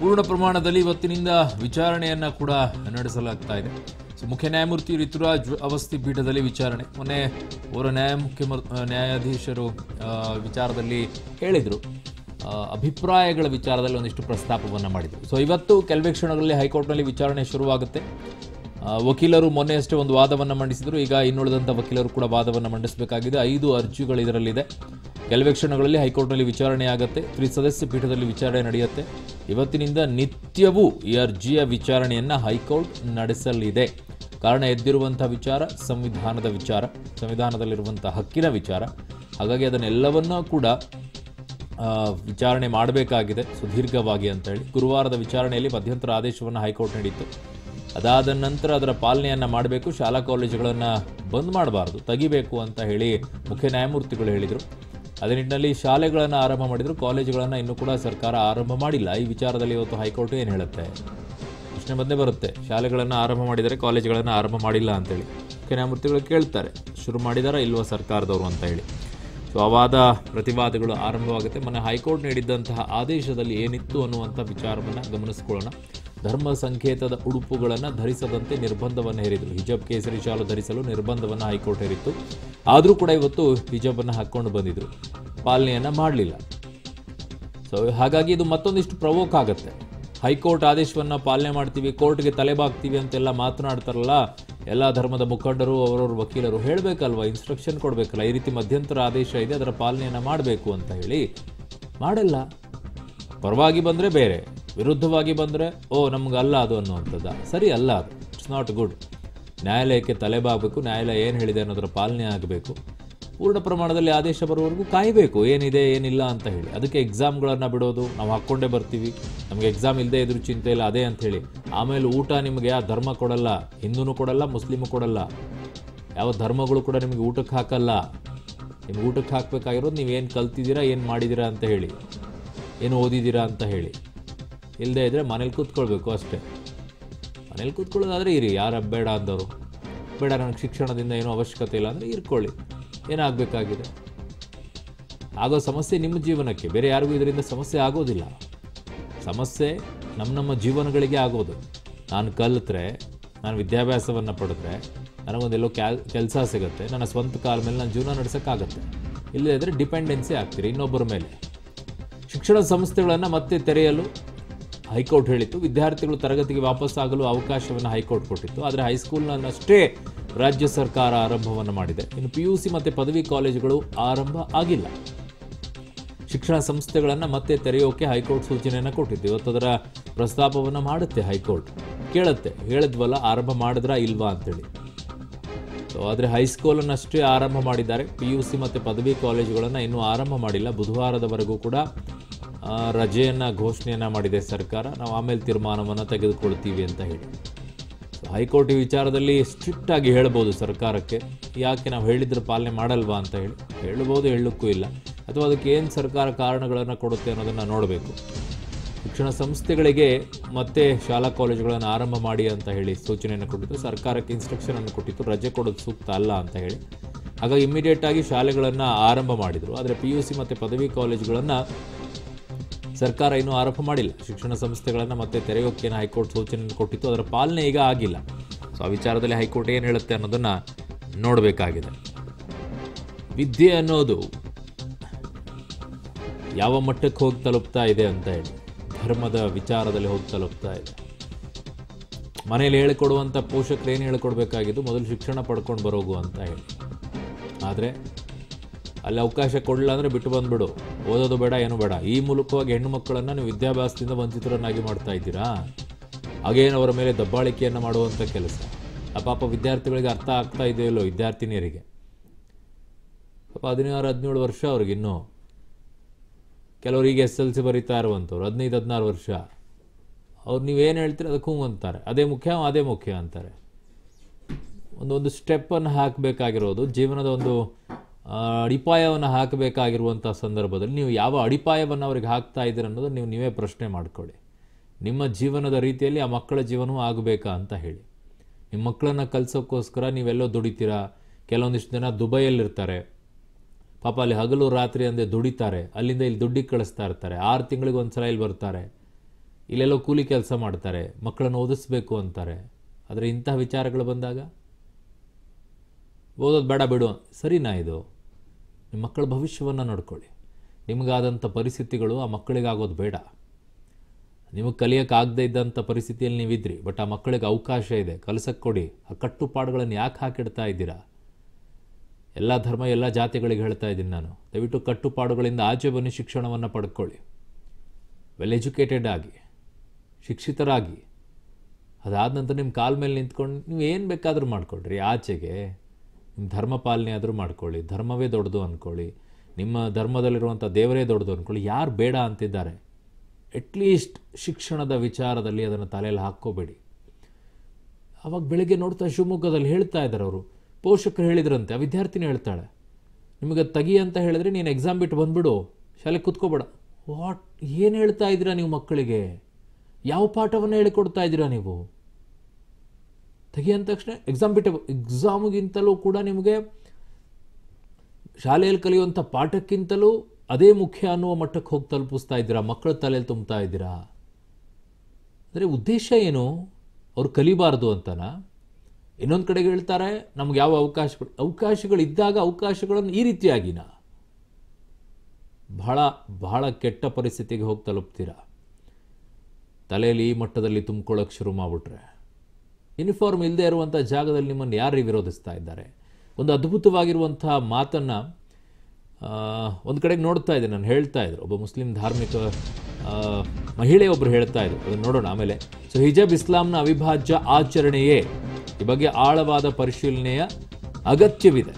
ಪೂರ್ಣ ಪ್ರಮಾಣದಲ್ಲಿ ಇವತ್ತಿನಿಂದ ವಿಚಾರಣೆಯನ್ನ ಕೂಡ ನಡೆಸಲಾಗ್ತಾ ಇದೆ. ಸೊ, ಮುಖ್ಯ ನ್ಯಾಯಮೂರ್ತಿ ಋತುರಾಜ್ ಅವಸ್ಥಿ ಪೀಠದಲ್ಲಿ ವಿಚಾರಣೆ. ಮೊನ್ನೆ ಅವರ ನ್ಯಾಯ ಮುಖ್ಯ ನ್ಯಾಯಾಧೀಶರು ವಿಚಾರದಲ್ಲಿ ಹೇಳಿದರು. ಅಭಿಪ್ರಾಯಗಳ ವಿಚಾರದಲ್ಲಿ ಒಂದಿಷ್ಟು ಪ್ರಸ್ತಾಪವನ್ನು ಮಾಡಿದರು. ಸೊ, ಇವತ್ತು ಕೆಲವೇ ಕ್ಷಣಗಳಲ್ಲಿ ಹೈಕೋರ್ಟ್ನಲ್ಲಿ ವಿಚಾರಣೆ ಶುರುವಾಗುತ್ತೆ. ವಕೀಲರು ಮೊನ್ನೆಯಷ್ಟೇ ಒಂದು ವಾದವನ್ನು ಮಂಡಿಸಿದರು. ಈಗ ಇನ್ನುಳಿದಂಥ ವಕೀಲರು ಕೂಡ ವಾದವನ್ನು ಮಂಡಿಸಬೇಕಾಗಿದೆ. ಐದು ಅರ್ಜಿಗಳು ಇದರಲ್ಲಿದೆ. ಕೆಲವೇ ಕ್ಷಣಗಳಲ್ಲಿ ಹೈಕೋರ್ಟ್ನಲ್ಲಿ ವಿಚಾರಣೆ ಆಗುತ್ತೆ. ತ್ರಿಸದಸ್ಯ ಪೀಠದಲ್ಲಿ ವಿಚಾರಣೆ ನಡೆಯುತ್ತೆ. ಇವತ್ತಿನಿಂದ ನಿತ್ಯವೂ ಈ ಅರ್ಜಿಯ ವಿಚಾರಣೆಯನ್ನು ಹೈಕೋರ್ಟ್ ನಡೆಸಲಿದೆ. ಕಾರಣ ಎದ್ದಿರುವಂಥ ವಿಚಾರ, ಸಂವಿಧಾನದ ವಿಚಾರ, ಸಂವಿಧಾನದಲ್ಲಿರುವಂಥ ಹಕ್ಕಿನ ವಿಚಾರ. ಹಾಗಾಗಿ ಅದನ್ನೆಲ್ಲವನ್ನೂ ಕೂಡ ವಿಚಾರಣೆ ಮಾಡಬೇಕಾಗಿದೆ ಸುದೀರ್ಘವಾಗಿ ಅಂತ ಹೇಳಿ ಗುರುವಾರದ ವಿಚಾರಣೆಯಲ್ಲಿ ಮಧ್ಯಂತರ ಆದೇಶವನ್ನು ಹೈಕೋರ್ಟ್ ನೀಡಿತ್ತು. ಅದಾದ ನಂತರ ಅದರ ಪಾಲನೆಯನ್ನು ಮಾಡಬೇಕು, ಶಾಲಾ ಕಾಲೇಜುಗಳನ್ನು ಬಂದ್ ಮಾಡಬಾರ್ದು, ತೆಗಿಬೇಕು ಅಂತ ಹೇಳಿ ಮುಖ್ಯ ನ್ಯಾಯಮೂರ್ತಿಗಳು ಹೇಳಿದರು. ಅದೇ ನಿಟ್ಟಿನಲ್ಲಿ ಶಾಲೆಗಳನ್ನು ಆರಂಭ ಮಾಡಿದರು, ಕಾಲೇಜುಗಳನ್ನು ಇನ್ನೂ ಕೂಡ ಸರ್ಕಾರ ಆರಂಭ ಮಾಡಿಲ್ಲ. ಈ ವಿಚಾರದಲ್ಲಿ ಇವತ್ತು ಹೈಕೋರ್ಟ್ ಏನು ಹೇಳುತ್ತೆ? ಪ್ರಶ್ನೆ ಬಂದೇ ಬರುತ್ತೆ. ಶಾಲೆಗಳನ್ನು ಆರಂಭ ಮಾಡಿದರೆ ಕಾಲೇಜುಗಳನ್ನು ಆರಂಭ ಮಾಡಿಲ್ಲ ಅಂತೇಳಿ. ಮುಖ್ಯ ನ್ಯಾಯಮೂರ್ತಿಗಳು ಕೇಳ್ತಾರೆ, ಶುರು ಮಾಡಿದಾರಾ ಇಲ್ವಾ ಸರ್ಕಾರದವರು? ಅಂತ ಹೇಳಿ. ಸೊ, ಅವಾದ ಪ್ರತಿವಾದಗಳು ಆರಂಭವಾಗುತ್ತೆ. ಮೊನ್ನೆ ಹೈಕೋರ್ಟ್ ನೀಡಿದ್ದಂತಹ ಆದೇಶದಲ್ಲಿ ಏನಿತ್ತು ಅನ್ನುವಂಥ ವಿಚಾರವನ್ನು ಗಮನಿಸ್ಕೊಳ್ಳೋಣ. ಧರ್ಮ ಸಂಕೇತದ ಉಡುಪುಗಳನ್ನು ಧರಿಸದಂತೆ ನಿರ್ಬಂಧವನ್ನು ಹೇರಿದರು. ಹಿಜಬ್ ಕೇಸರಿ ಶಾಲು ಧರಿಸಲು ನಿರ್ಬಂಧವನ್ನು ಹೈಕೋರ್ಟ್ ಹೇರಿತ್ತು. ಆದರೂ ಕೂಡ ಇವತ್ತು ಹಿಜಬನ್ನು ಹಾಕ್ಕೊಂಡು ಬಂದಿದ್ರು. ಪಾಲನೆಯನ್ನು ಮಾಡಲಿಲ್ಲ. ಸೊ ಹಾಗಾಗಿ ಇದು ಮತ್ತೊಂದಿಷ್ಟು ಪ್ರವೋಕ್ ಆಗುತ್ತೆ. ಹೈಕೋರ್ಟ್ ಆದೇಶವನ್ನು ಪಾಲನೆ ಮಾಡ್ತೀವಿ, ಕೋರ್ಟ್ಗೆ ತಲೆಬಾಗ್ತೀವಿ ಅಂತೆಲ್ಲ ಮಾತನಾಡ್ತಾರಲ್ಲ, ಎಲ್ಲ ಧರ್ಮದ ಮುಖಂಡರು, ಅವರವ್ರ ವಕೀಲರು ಹೇಳಬೇಕಲ್ವ? ಇನ್ಸ್ಟ್ರಕ್ಷನ್ ಕೊಡಬೇಕಲ್ಲ. ಈ ರೀತಿ ಮಧ್ಯಂತರ ಆದೇಶ ಇದೆ, ಅದರ ಪಾಲನೆಯನ್ನು ಮಾಡಬೇಕು ಅಂತ ಹೇಳಿ ಮಾಡಲ್ಲ. ಪರವಾಗಿ ಬಂದರೆ ಬೇರೆ. ವಿರುದ್ಧವಾಗಿ ಬಂದರೆ, ಓ, ನಮ್ಗೆ ಅಲ್ಲ ಅದು ಅನ್ನುವಂಥದ್ದು. ಸರಿ, ಅಲ್ಲ ಅದು. ಇಟ್ಸ್ ನಾಟ್ ಗುಡ್ ನ್ಯಾಯಾಲಯಕ್ಕೆ ತಲೆಬಾಗಬೇಕು, ನ್ಯಾಯಾಲಯ ಏನು ಹೇಳಿದೆ ಅನ್ನೋದರ ಪಾಲನೆ ಆಗಬೇಕು. ಪೂರ್ಣ ಪ್ರಮಾಣದಲ್ಲಿ ಆದೇಶ ಬರುವವರೆಗೂ ಕಾಯಬೇಕು, ಏನಿದೆ, ಏನಿಲ್ಲ ಅಂತ ಹೇಳಿ. ಅದಕ್ಕೆ ಎಕ್ಸಾಮ್ಗಳನ್ನು ಬಿಡೋದು, ನಾವು ಹಾಕ್ಕೊಂಡೇ ಬರ್ತೀವಿ. ನಮಗೆ ಎಕ್ಸಾಮ್ ಇಲ್ಲದೆ ಇದ್ರೂ ಚಿಂತೆ ಇಲ್ಲ, ಅದೇ ಅಂಥೇಳಿ ಆಮೇಲೆ ಊಟ ನಿಮಗೆ ಯಾವ ಧರ್ಮ ಕೊಡಲ್ಲ, ಹಿಂದೂನು ಕೊಡಲ್ಲ, ಮುಸ್ಲಿಮು ಕೊಡಲ್ಲ. ಯಾವ ಧರ್ಮಗಳು ಕೂಡ ನಿಮಗೆ ಊಟಕ್ಕೆ ಹಾಕಲ್ಲ. ನಿಮ್ಗೆ ಊಟಕ್ಕೆ ಹಾಕಬೇಕಾಗಿರೋದು ನೀವು ಏನು ಕಲ್ತಿದ್ದೀರಾ, ಏನು ಮಾಡಿದ್ದೀರಾ ಅಂತ ಹೇಳಿ. ಏನು ಓದಿದ್ದೀರಾ ಅಂತ ಹೇಳಿ. ಇಲ್ಲದೆ ಇದ್ದರೆ ಮನೇಲಿ ಕೂತ್ಕೊಳ್ಬೇಕು ಅಷ್ಟೇ. ಮನೇಲಿ ಕೂತ್ಕೊಳ್ಳೋದಾದರೆ ಇರಿ, ಯಾರ ಬೇಡ ಅಂದವರು. ಬೇಡ, ನನಗೆ ಶಿಕ್ಷಣದಿಂದ ಏನೂ ಅವಶ್ಯಕತೆ ಇಲ್ಲ ಅಂದರೆ ಇರ್ಕೊಳ್ಳಿ. ಏನಾಗಬೇಕಾಗಿದೆ? ಆಗೋ ಸಮಸ್ಯೆ ನಿಮ್ಮ ಜೀವನಕ್ಕೆ, ಬೇರೆ ಯಾರಿಗೂ ಇದರಿಂದ ಸಮಸ್ಯೆ ಆಗೋದಿಲ್ಲ. ಸಮಸ್ಯೆ ನಮ್ಮ ನಮ್ಮ ಜೀವನಗಳಿಗೆ ಆಗೋದು. ನಾನು ಕಲಿತ್ರೆ, ನಾನು ವಿದ್ಯಾಭ್ಯಾಸವನ್ನು ಪಡೆದ್ರೆ ನನಗೊಂದೆಲ್ಲೋ ಕ್ಯಾಲ್ ಕೆಲಸ ಸಿಗುತ್ತೆ, ನನ್ನ ಸ್ವಂತ ಕಾಲ ಮೇಲೆ ನನ್ನ ಜೀವನ ನಡೆಸೋಕ್ಕಾಗತ್ತೆ. ಇಲ್ಲದೇ ಇದ್ದರೆ ಡಿಪೆಂಡೆನ್ಸಿ ಆಗ್ತೀರಿ ಇನ್ನೊಬ್ಬರ ಮೇಲೆ. ಶಿಕ್ಷಣ ಸಂಸ್ಥೆಗಳನ್ನು ಮತ್ತೆ ತೆರೆಯಲು ಹೈಕೋರ್ಟ್ ಹೇಳಿತ್ತು. ವಿದ್ಯಾರ್ಥಿಗಳು ತರಗತಿಗೆ ವಾಪಸ್ಸಾಗಲು ಅವಕಾಶವನ್ನು ಹೈಕೋರ್ಟ್ ಕೊಟ್ಟಿತ್ತು. ಆದರೆ ಹೈಸ್ಕೂಲ್ನಷ್ಟೇ ರಾಜ್ಯ ಸರ್ಕಾರ ಆರಂಭವನ್ನು ಮಾಡಿದೆ. ಇನ್ನು ಪಿ ಯು ಸಿ ಮತ್ತು ಪದವಿ ಕಾಲೇಜುಗಳು ಆರಂಭ ಆಗಿಲ್ಲ. ಶಿಕ್ಷಣ ಸಂಸ್ಥೆಗಳನ್ನು ಮತ್ತೆ ತೆರೆಯೋಕೆ ಹೈಕೋರ್ಟ್ ಸೂಚನೆಯನ್ನು ಕೊಟ್ಟಿತ್ತು. ಇವತ್ತು ಅದರ ಪ್ರಸ್ತಾಪವನ್ನು ಮಾಡುತ್ತೆ ಹೈಕೋರ್ಟ್. ಕೇಳುತ್ತೆ. ಹೇಳಿದ್ವಲ್ಲ, ಆರಂಭ ಮಾಡಿದ್ರ ಇಲ್ವಾ ಅಂತೇಳಿ. ಸೊ ಆದರೆ ಹೈಸ್ಕೂಲನ್ನಷ್ಟೇ ಆರಂಭ ಮಾಡಿದ್ದಾರೆ. ಪಿ ಯು ಸಿ ಮತ್ತು ಪದವಿ ಕಾಲೇಜುಗಳನ್ನು ಇನ್ನೂ ಆರಂಭ ಮಾಡಿಲ್ಲ. ಬುಧವಾರದವರೆಗೂ ಕೂಡ ರಜೆಯನ್ನು ಘೋಷಣೆಯನ್ನು ಮಾಡಿದೆ ಸರ್ಕಾರ. ನಾವು ಆಮೇಲೆ ತೀರ್ಮಾನವನ್ನು ತೆಗೆದುಕೊಳ್ತೀವಿ ಅಂತ ಹೇಳಿ. ಹೈಕೋರ್ಟ್ ಈ ವಿಚಾರದಲ್ಲಿ ಸ್ಟ್ರಿಕ್ಟ್ ಆಗಿ ಹೇಳ್ಬೋದು ಸರ್ಕಾರಕ್ಕೆ. ಯಾಕೆ ನಾವು ಹೇಳಿದ್ರೆ ಪಾಲನೆ ಮಾಡಲ್ವಾ ಅಂತ ಹೇಳಿ. ಹೇಳ್ಬೋದು, ಹೇಳಲಿಕ್ಕೂ ಇಲ್ಲ. ಅಥವಾ ಅದಕ್ಕೆ ಏನು ಸರ್ಕಾರ ಕಾರಣಗಳನ್ನು ಕೊಡುತ್ತೆ ಅನ್ನೋದನ್ನು ನೋಡಬೇಕು. ಶಿಕ್ಷಣ ಸಂಸ್ಥೆಗಳಿಗೆ ಮತ್ತೆ ಶಾಲಾ ಕಾಲೇಜುಗಳನ್ನು ಆರಂಭ ಮಾಡಿ ಅಂತ ಹೇಳಿ ಸೂಚನೆಯನ್ನು ಕೊಟ್ಟಿತ್ತು ಸರ್ಕಾರಕ್ಕೆ ಇನ್ಸ್ಟ್ರಕ್ಷನ್ ಅನ್ನು ಕೊಟ್ಟಿತ್ತು ರಜೆ ಕೊಡೋದು ಸೂಕ್ತ ಅಲ್ಲ ಅಂತ ಹೇಳಿ. ಹಾಗಾಗಿ ಇಮಿಡಿಯೇಟ್ ಆಗಿ ಶಾಲೆಗಳನ್ನು ಆರಂಭ ಮಾಡಿದರು. ಆದರೆ ಪಿ ಯು ಸಿ ಮತ್ತು ಪದವಿ ಕಾಲೇಜುಗಳನ್ನು ಸರ್ಕಾರ ಇನ್ನೂ ಆರೋಪ ಮಾಡಿಲ್ಲ. ಶಿಕ್ಷಣ ಸಂಸ್ಥೆಗಳನ್ನು ಮತ್ತೆ ತೆರೆಯೋಕೆ ಏನು ಹೈಕೋರ್ಟ್ ಸೂಚನೆ ಕೊಟ್ಟಿತ್ತು, ಅದರ ಪಾಲನೆ ಈಗ ಆಗಿಲ್ಲ. ಸೊ ಆ ವಿಚಾರದಲ್ಲಿ ಹೈಕೋರ್ಟ್ ಏನು ಹೇಳುತ್ತೆ ಅನ್ನೋದನ್ನು ನೋಡಬೇಕಾಗಿದೆ. ವಿದ್ಯೆ ಅನ್ನೋದು ಯಾವ ಮಟ್ಟಕ್ಕೆ ಹೋಗಿ ತಲುಪ್ತಾ ಇದೆ ಅಂತ ಹೇಳಿ, ಧರ್ಮದ ವಿಚಾರದಲ್ಲಿ ಹೋಗಿ ತಲುಪ್ತಾ ಇದೆ. ಮನೇಲಿ ಹೇಳಿಕೊಡುವಂಥ ಪೋಷಕರು ಏನು ಹೇಳಿಕೊಡ್ಬೇಕಾಗಿದ್ದು, ಮೊದಲು ಶಿಕ್ಷಣ ಪಡ್ಕೊಂಡು ಬರೋಗು ಅಂತ ಹೇಳಿ. ಆದರೆ ಅಲ್ಲಿ ಅವಕಾಶ ಕೊಡಲಿಲ್ಲ ಅಂದರೆ ಬಿಟ್ಟು ಬಂದುಬಿಡು. ಓದೋದು ಬೇಡ, ಏನು ಬೇಡ. ಈ ಮೂಲಕವಾಗಿ ಹೆಣ್ಣು ಮಕ್ಕಳನ್ನು ನೀವು ವಿದ್ಯಾಭ್ಯಾಸದಿಂದ ವಂಚಿತರನ್ನಾಗಿ ಮಾಡ್ತಾ ಇದ್ದೀರಾ? ಹಾಗೇನು ಅವರ ಮೇಲೆ ದಬ್ಬಾಳಿಕೆಯನ್ನು ಮಾಡುವಂಥ ಕೆಲಸ? ಆ ಪಾಪ ವಿದ್ಯಾರ್ಥಿಗಳಿಗೆ ಅರ್ಥ ಆಗ್ತಾ ಇದೆಯಲ್ಲೋ ವಿದ್ಯಾರ್ಥಿನಿಯರಿಗೆ? ಪಾಪ ಹದಿನಾರು, ಹದಿನೇಳು ವರ್ಷ ಅವ್ರಿಗೆ ಇನ್ನೂ. ಕೆಲವರಿಗೆ ಎಸ್ ಎಲ್ ಸಿ ಬರೀತಾ ಇರುವಂಥವ್ರು, ಹದಿನೈದು, ಹದಿನಾರು ವರ್ಷ. ಅವ್ರು ನೀವೇನು ಹೇಳ್ತೀರ ಅದಕ್ಕೆ ಅಂತಾರೆ. ಅದೇ ಮುಖ್ಯ ಅದೇ ಮುಖ್ಯ ಅಂತಾರೆ. ಒಂದೊಂದು ಒಂದು ಸ್ಟೆಪ್ಪನ್ನು ಹಾಕಬೇಕಾಗಿರೋದು ಜೀವನದ ಒಂದು ಅಡಿಪಾಯವನ್ನು ಹಾಕಬೇಕಾಗಿರುವಂಥ ಸಂದರ್ಭದಲ್ಲಿ ನೀವು ಯಾವ ಅಡಿಪಾಯವನ್ನು ಅವ್ರಿಗೆ ಹಾಕ್ತಾ ಇದ್ದೀರ ಅನ್ನೋದು ನೀವು ನೀವೇ ಪ್ರಶ್ನೆ ಮಾಡಿಕೊಳ್ಳಿ. ನಿಮ್ಮ ಜೀವನದ ರೀತಿಯಲ್ಲಿ ಆ ಮಕ್ಕಳ ಜೀವನವೂ ಆಗಬೇಕಾ ಅಂತ ಹೇಳಿ. ನಿಮ್ಮ ಮಕ್ಕಳನ್ನು ಕಲಿಸೋಕ್ಕೋಸ್ಕರ ನೀವೆಲ್ಲೋ ದುಡಿತೀರಾ? ಕೆಲವೊಂದಿಷ್ಟು ಜನ ದುಬೈಯಲ್ಲಿರ್ತಾರೆ. ಪಾಪ ಅಲ್ಲಿ ಹಗಲು ರಾತ್ರಿ ಅಂದರೆ ದುಡಿತಾರೆ. ಅಲ್ಲಿಂದ ಇಲ್ಲಿ ದುಡ್ಡಿಗೆ ಕಳಿಸ್ತಾ ಇರ್ತಾರೆ. ಆರು ತಿಂಗಳಿಗೆ ಒಂದು ಸಲ ಇಲ್ಲಿ ಬರ್ತಾರೆ. ಇಲ್ಲೆಲ್ಲೋ ಕೂಲಿ ಕೆಲಸ ಮಾಡ್ತಾರೆ. ಮಕ್ಕಳನ್ನು ಓದಿಸ್ಬೇಕು ಅಂತಾರೆ. ಆದರೆ ಇಂತಹ ವಿಚಾರಗಳು ಬಂದಾಗ ಓದೋದು ಬೇಡ ಬಿಡು. ಸರಿನಾ ಇದು? ನಿಮ್ಮ ಮಕ್ಕಳ ಭವಿಷ್ಯವನ್ನು ನೋಡ್ಕೊಳ್ಳಿ. ನಿಮಗಾದಂಥ ಪರಿಸ್ಥಿತಿಗಳು ಆ ಮಕ್ಕಳಿಗಾಗೋದು ಬೇಡ. ನಿಮಗೆ ಕಲಿಯೋಕ್ಕಾಗದೇ ಇದ್ದಂಥ ಪರಿಸ್ಥಿತಿಯಲ್ಲಿ ನೀವಿದ್ರಿ, ಬಟ್ ಆ ಮಕ್ಕಳಿಗೆ ಅವಕಾಶ ಇದೆ. ಕಲಿಸಕ್ಕೆ ಕೊಡಿ. ಆ ಕಟ್ಟುಪಾಡುಗಳನ್ನು ಯಾಕೆ ಹಾಕಿಡ್ತಾ ಇದ್ದೀರಾ? ಎಲ್ಲ ಧರ್ಮ, ಎಲ್ಲ ಜಾತಿಗಳಿಗೆ ಹೇಳ್ತಾ ಇದ್ದೀನಿ ನಾನು. ದಯವಿಟ್ಟು ಕಟ್ಟುಪಾಡುಗಳಿಂದ ಆಚೆ ಬನ್ನಿ, ಶಿಕ್ಷಣವನ್ನು ಪಡ್ಕೊಳ್ಳಿ. ವೆಲ್ ಎಜುಕೇಟೆಡ್ ಆಗಿ, ಶಿಕ್ಷಿತರಾಗಿ. ಅದಾದ ನಂತರ ನಿಮ್ಮ ಕಾಲ ಮೇಲೆ ನಿಂತ್ಕೊಂಡು, ನೀವು ಏನು ಬೇಕಾದರೂ ಮಾಡ್ಕೊಳ್ರಿ. ಆಚೆಗೆ ಧರ್ಮ ಪಾಲನೆ ಆದರೂ ಮಾಡ್ಕೊಳ್ಳಿ, ಧರ್ಮವೇ ದೊಡ್ಡದು ಅಂದ್ಕೊಳ್ಳಿ ನಿಮ್ಮ ಧರ್ಮದಲ್ಲಿರುವಂಥ ದೇವರೇ ದೊಡ್ಡದು ಅಂದ್ಕೊಳ್ಳಿ ಯಾರು ಬೇಡ ಅಂತಿದ್ದಾರೆ ಅಟ್ಲೀಸ್ಟ್ ಶಿಕ್ಷಣದ ವಿಚಾರದಲ್ಲಿ ಅದನ್ನು ತಲೆಯಲ್ಲಿ ಹಾಕ್ಕೋಬೇಡಿ. ಅವಾಗ ಬೆಳಗ್ಗೆ ನೋಡ್ತಾ ಶಿವಮೊಗ್ಗದಲ್ಲಿ ಹೇಳ್ತಾ ಇದ್ದಾರೆ ಅವರು, ಪೋಷಕರು ಹೇಳಿದ್ರಂತೆ, ಆ ವಿದ್ಯಾರ್ಥಿನಿ ಹೇಳ್ತಾಳೆ, ನಿಮಗೆ ತಗಿ ಅಂತ ಹೇಳಿದ್ರೆ ನೀನು ಎಕ್ಸಾಮ್ ಬಿಟ್ಟು ಬಂದುಬಿಡು ಶಾಲೆ ಕೂತ್ಕೋಬೇಡ. ವಾಟ್ ಏನು ಹೇಳ್ತಾ ಇದ್ದೀರಾ ನೀವು ಮಕ್ಕಳಿಗೆ? ಯಾವ ಪಾಠವನ್ನು ಹೇಳಿಕೊಡ್ತಾ ಇದ್ದೀರಾ ನೀವು? ತೆಗಿ ಅಂದ ತಕ್ಷಣ ಎಕ್ಸಾಮ್ ಬಿಟ್ಟು ಎಕ್ಸಾಮ್ಗಿಂತಲೂ ಕೂಡ ನಿಮಗೆ ಶಾಲೆಯಲ್ಲಿ ಕಲಿಯುವಂಥ ಪಾಠಕ್ಕಿಂತಲೂ ಅದೇ ಮುಖ್ಯ ಅನ್ನುವ ಮಟ್ಟಕ್ಕೆ ಹೋಗಿ ತಲುಪಿಸ್ತಾ ಇದ್ದೀರಾ? ಮಕ್ಕಳ ತಲೆಯಲ್ಲಿ ತುಂಬ್ತಾ ಇದ್ದೀರಾ? ಅಂದರೆ ಉದ್ದೇಶ ಏನು? ಅವ್ರು ಕಲಿಬಾರ್ದು ಅಂತನಾ? ಇನ್ನೊಂದು ಕಡೆಗೆ ಹೇಳ್ತಾರೆ, ನಮ್ಗೆ ಯಾವ ಅವಕಾಶಗಳು ಅವಕಾಶಗಳು ಇದ್ದಾಗ ಅವಕಾಶಗಳನ್ನು ಈ ರೀತಿಯಾಗಿನ? ಬಹಳ ಬಹಳ ಕೆಟ್ಟ ಪರಿಸ್ಥಿತಿಗೆ ಹೋಗಿ ತಲುಪ್ತೀರಾ? ತಲೆಯಲ್ಲಿ ಈ ಮಟ್ಟದಲ್ಲಿ ತುಂಬ್ಕೊಳ್ಳೋಕೆ ಶುರು ಮಾಡಿಬಿಟ್ರೆ. ಯೂನಿಫಾರ್ಮ್ ಇಲ್ಲದೆ ಇರುವಂಥ ಜಾಗದಲ್ಲಿ ನಿಮ್ಮನ್ನು ಯಾರು ವಿರೋಧಿಸ್ತಾ ಇದ್ದಾರೆ? ಒಂದು ಅದ್ಭುತವಾಗಿರುವಂಥ ಮಾತನ್ನು ಒಂದು ಕಡೆಗೆ ನೋಡ್ತಾ ಇದ್ದೆ, ನಾನು ಹೇಳ್ತಾ ಇದ್ರು. ಒಬ್ಬ ಮುಸ್ಲಿಂ ಧಾರ್ಮಿಕ ಮಹಿಳೆ ಒಬ್ಬರು ಹೇಳ್ತಾ ಇದ್ರು. ಅದನ್ನು ನೋಡೋಣ ಆಮೇಲೆ. ಸೊ ಹಿಜಾಬ್ ಇಸ್ಲಾಂನ ಅವಿಭಾಜ್ಯ ಆಚರಣೆಯೇ ಈ ಬಗ್ಗೆ ಆಳವಾದ ಪರಿಶೀಲನೆಯ ಅಗತ್ಯವಿದೆ.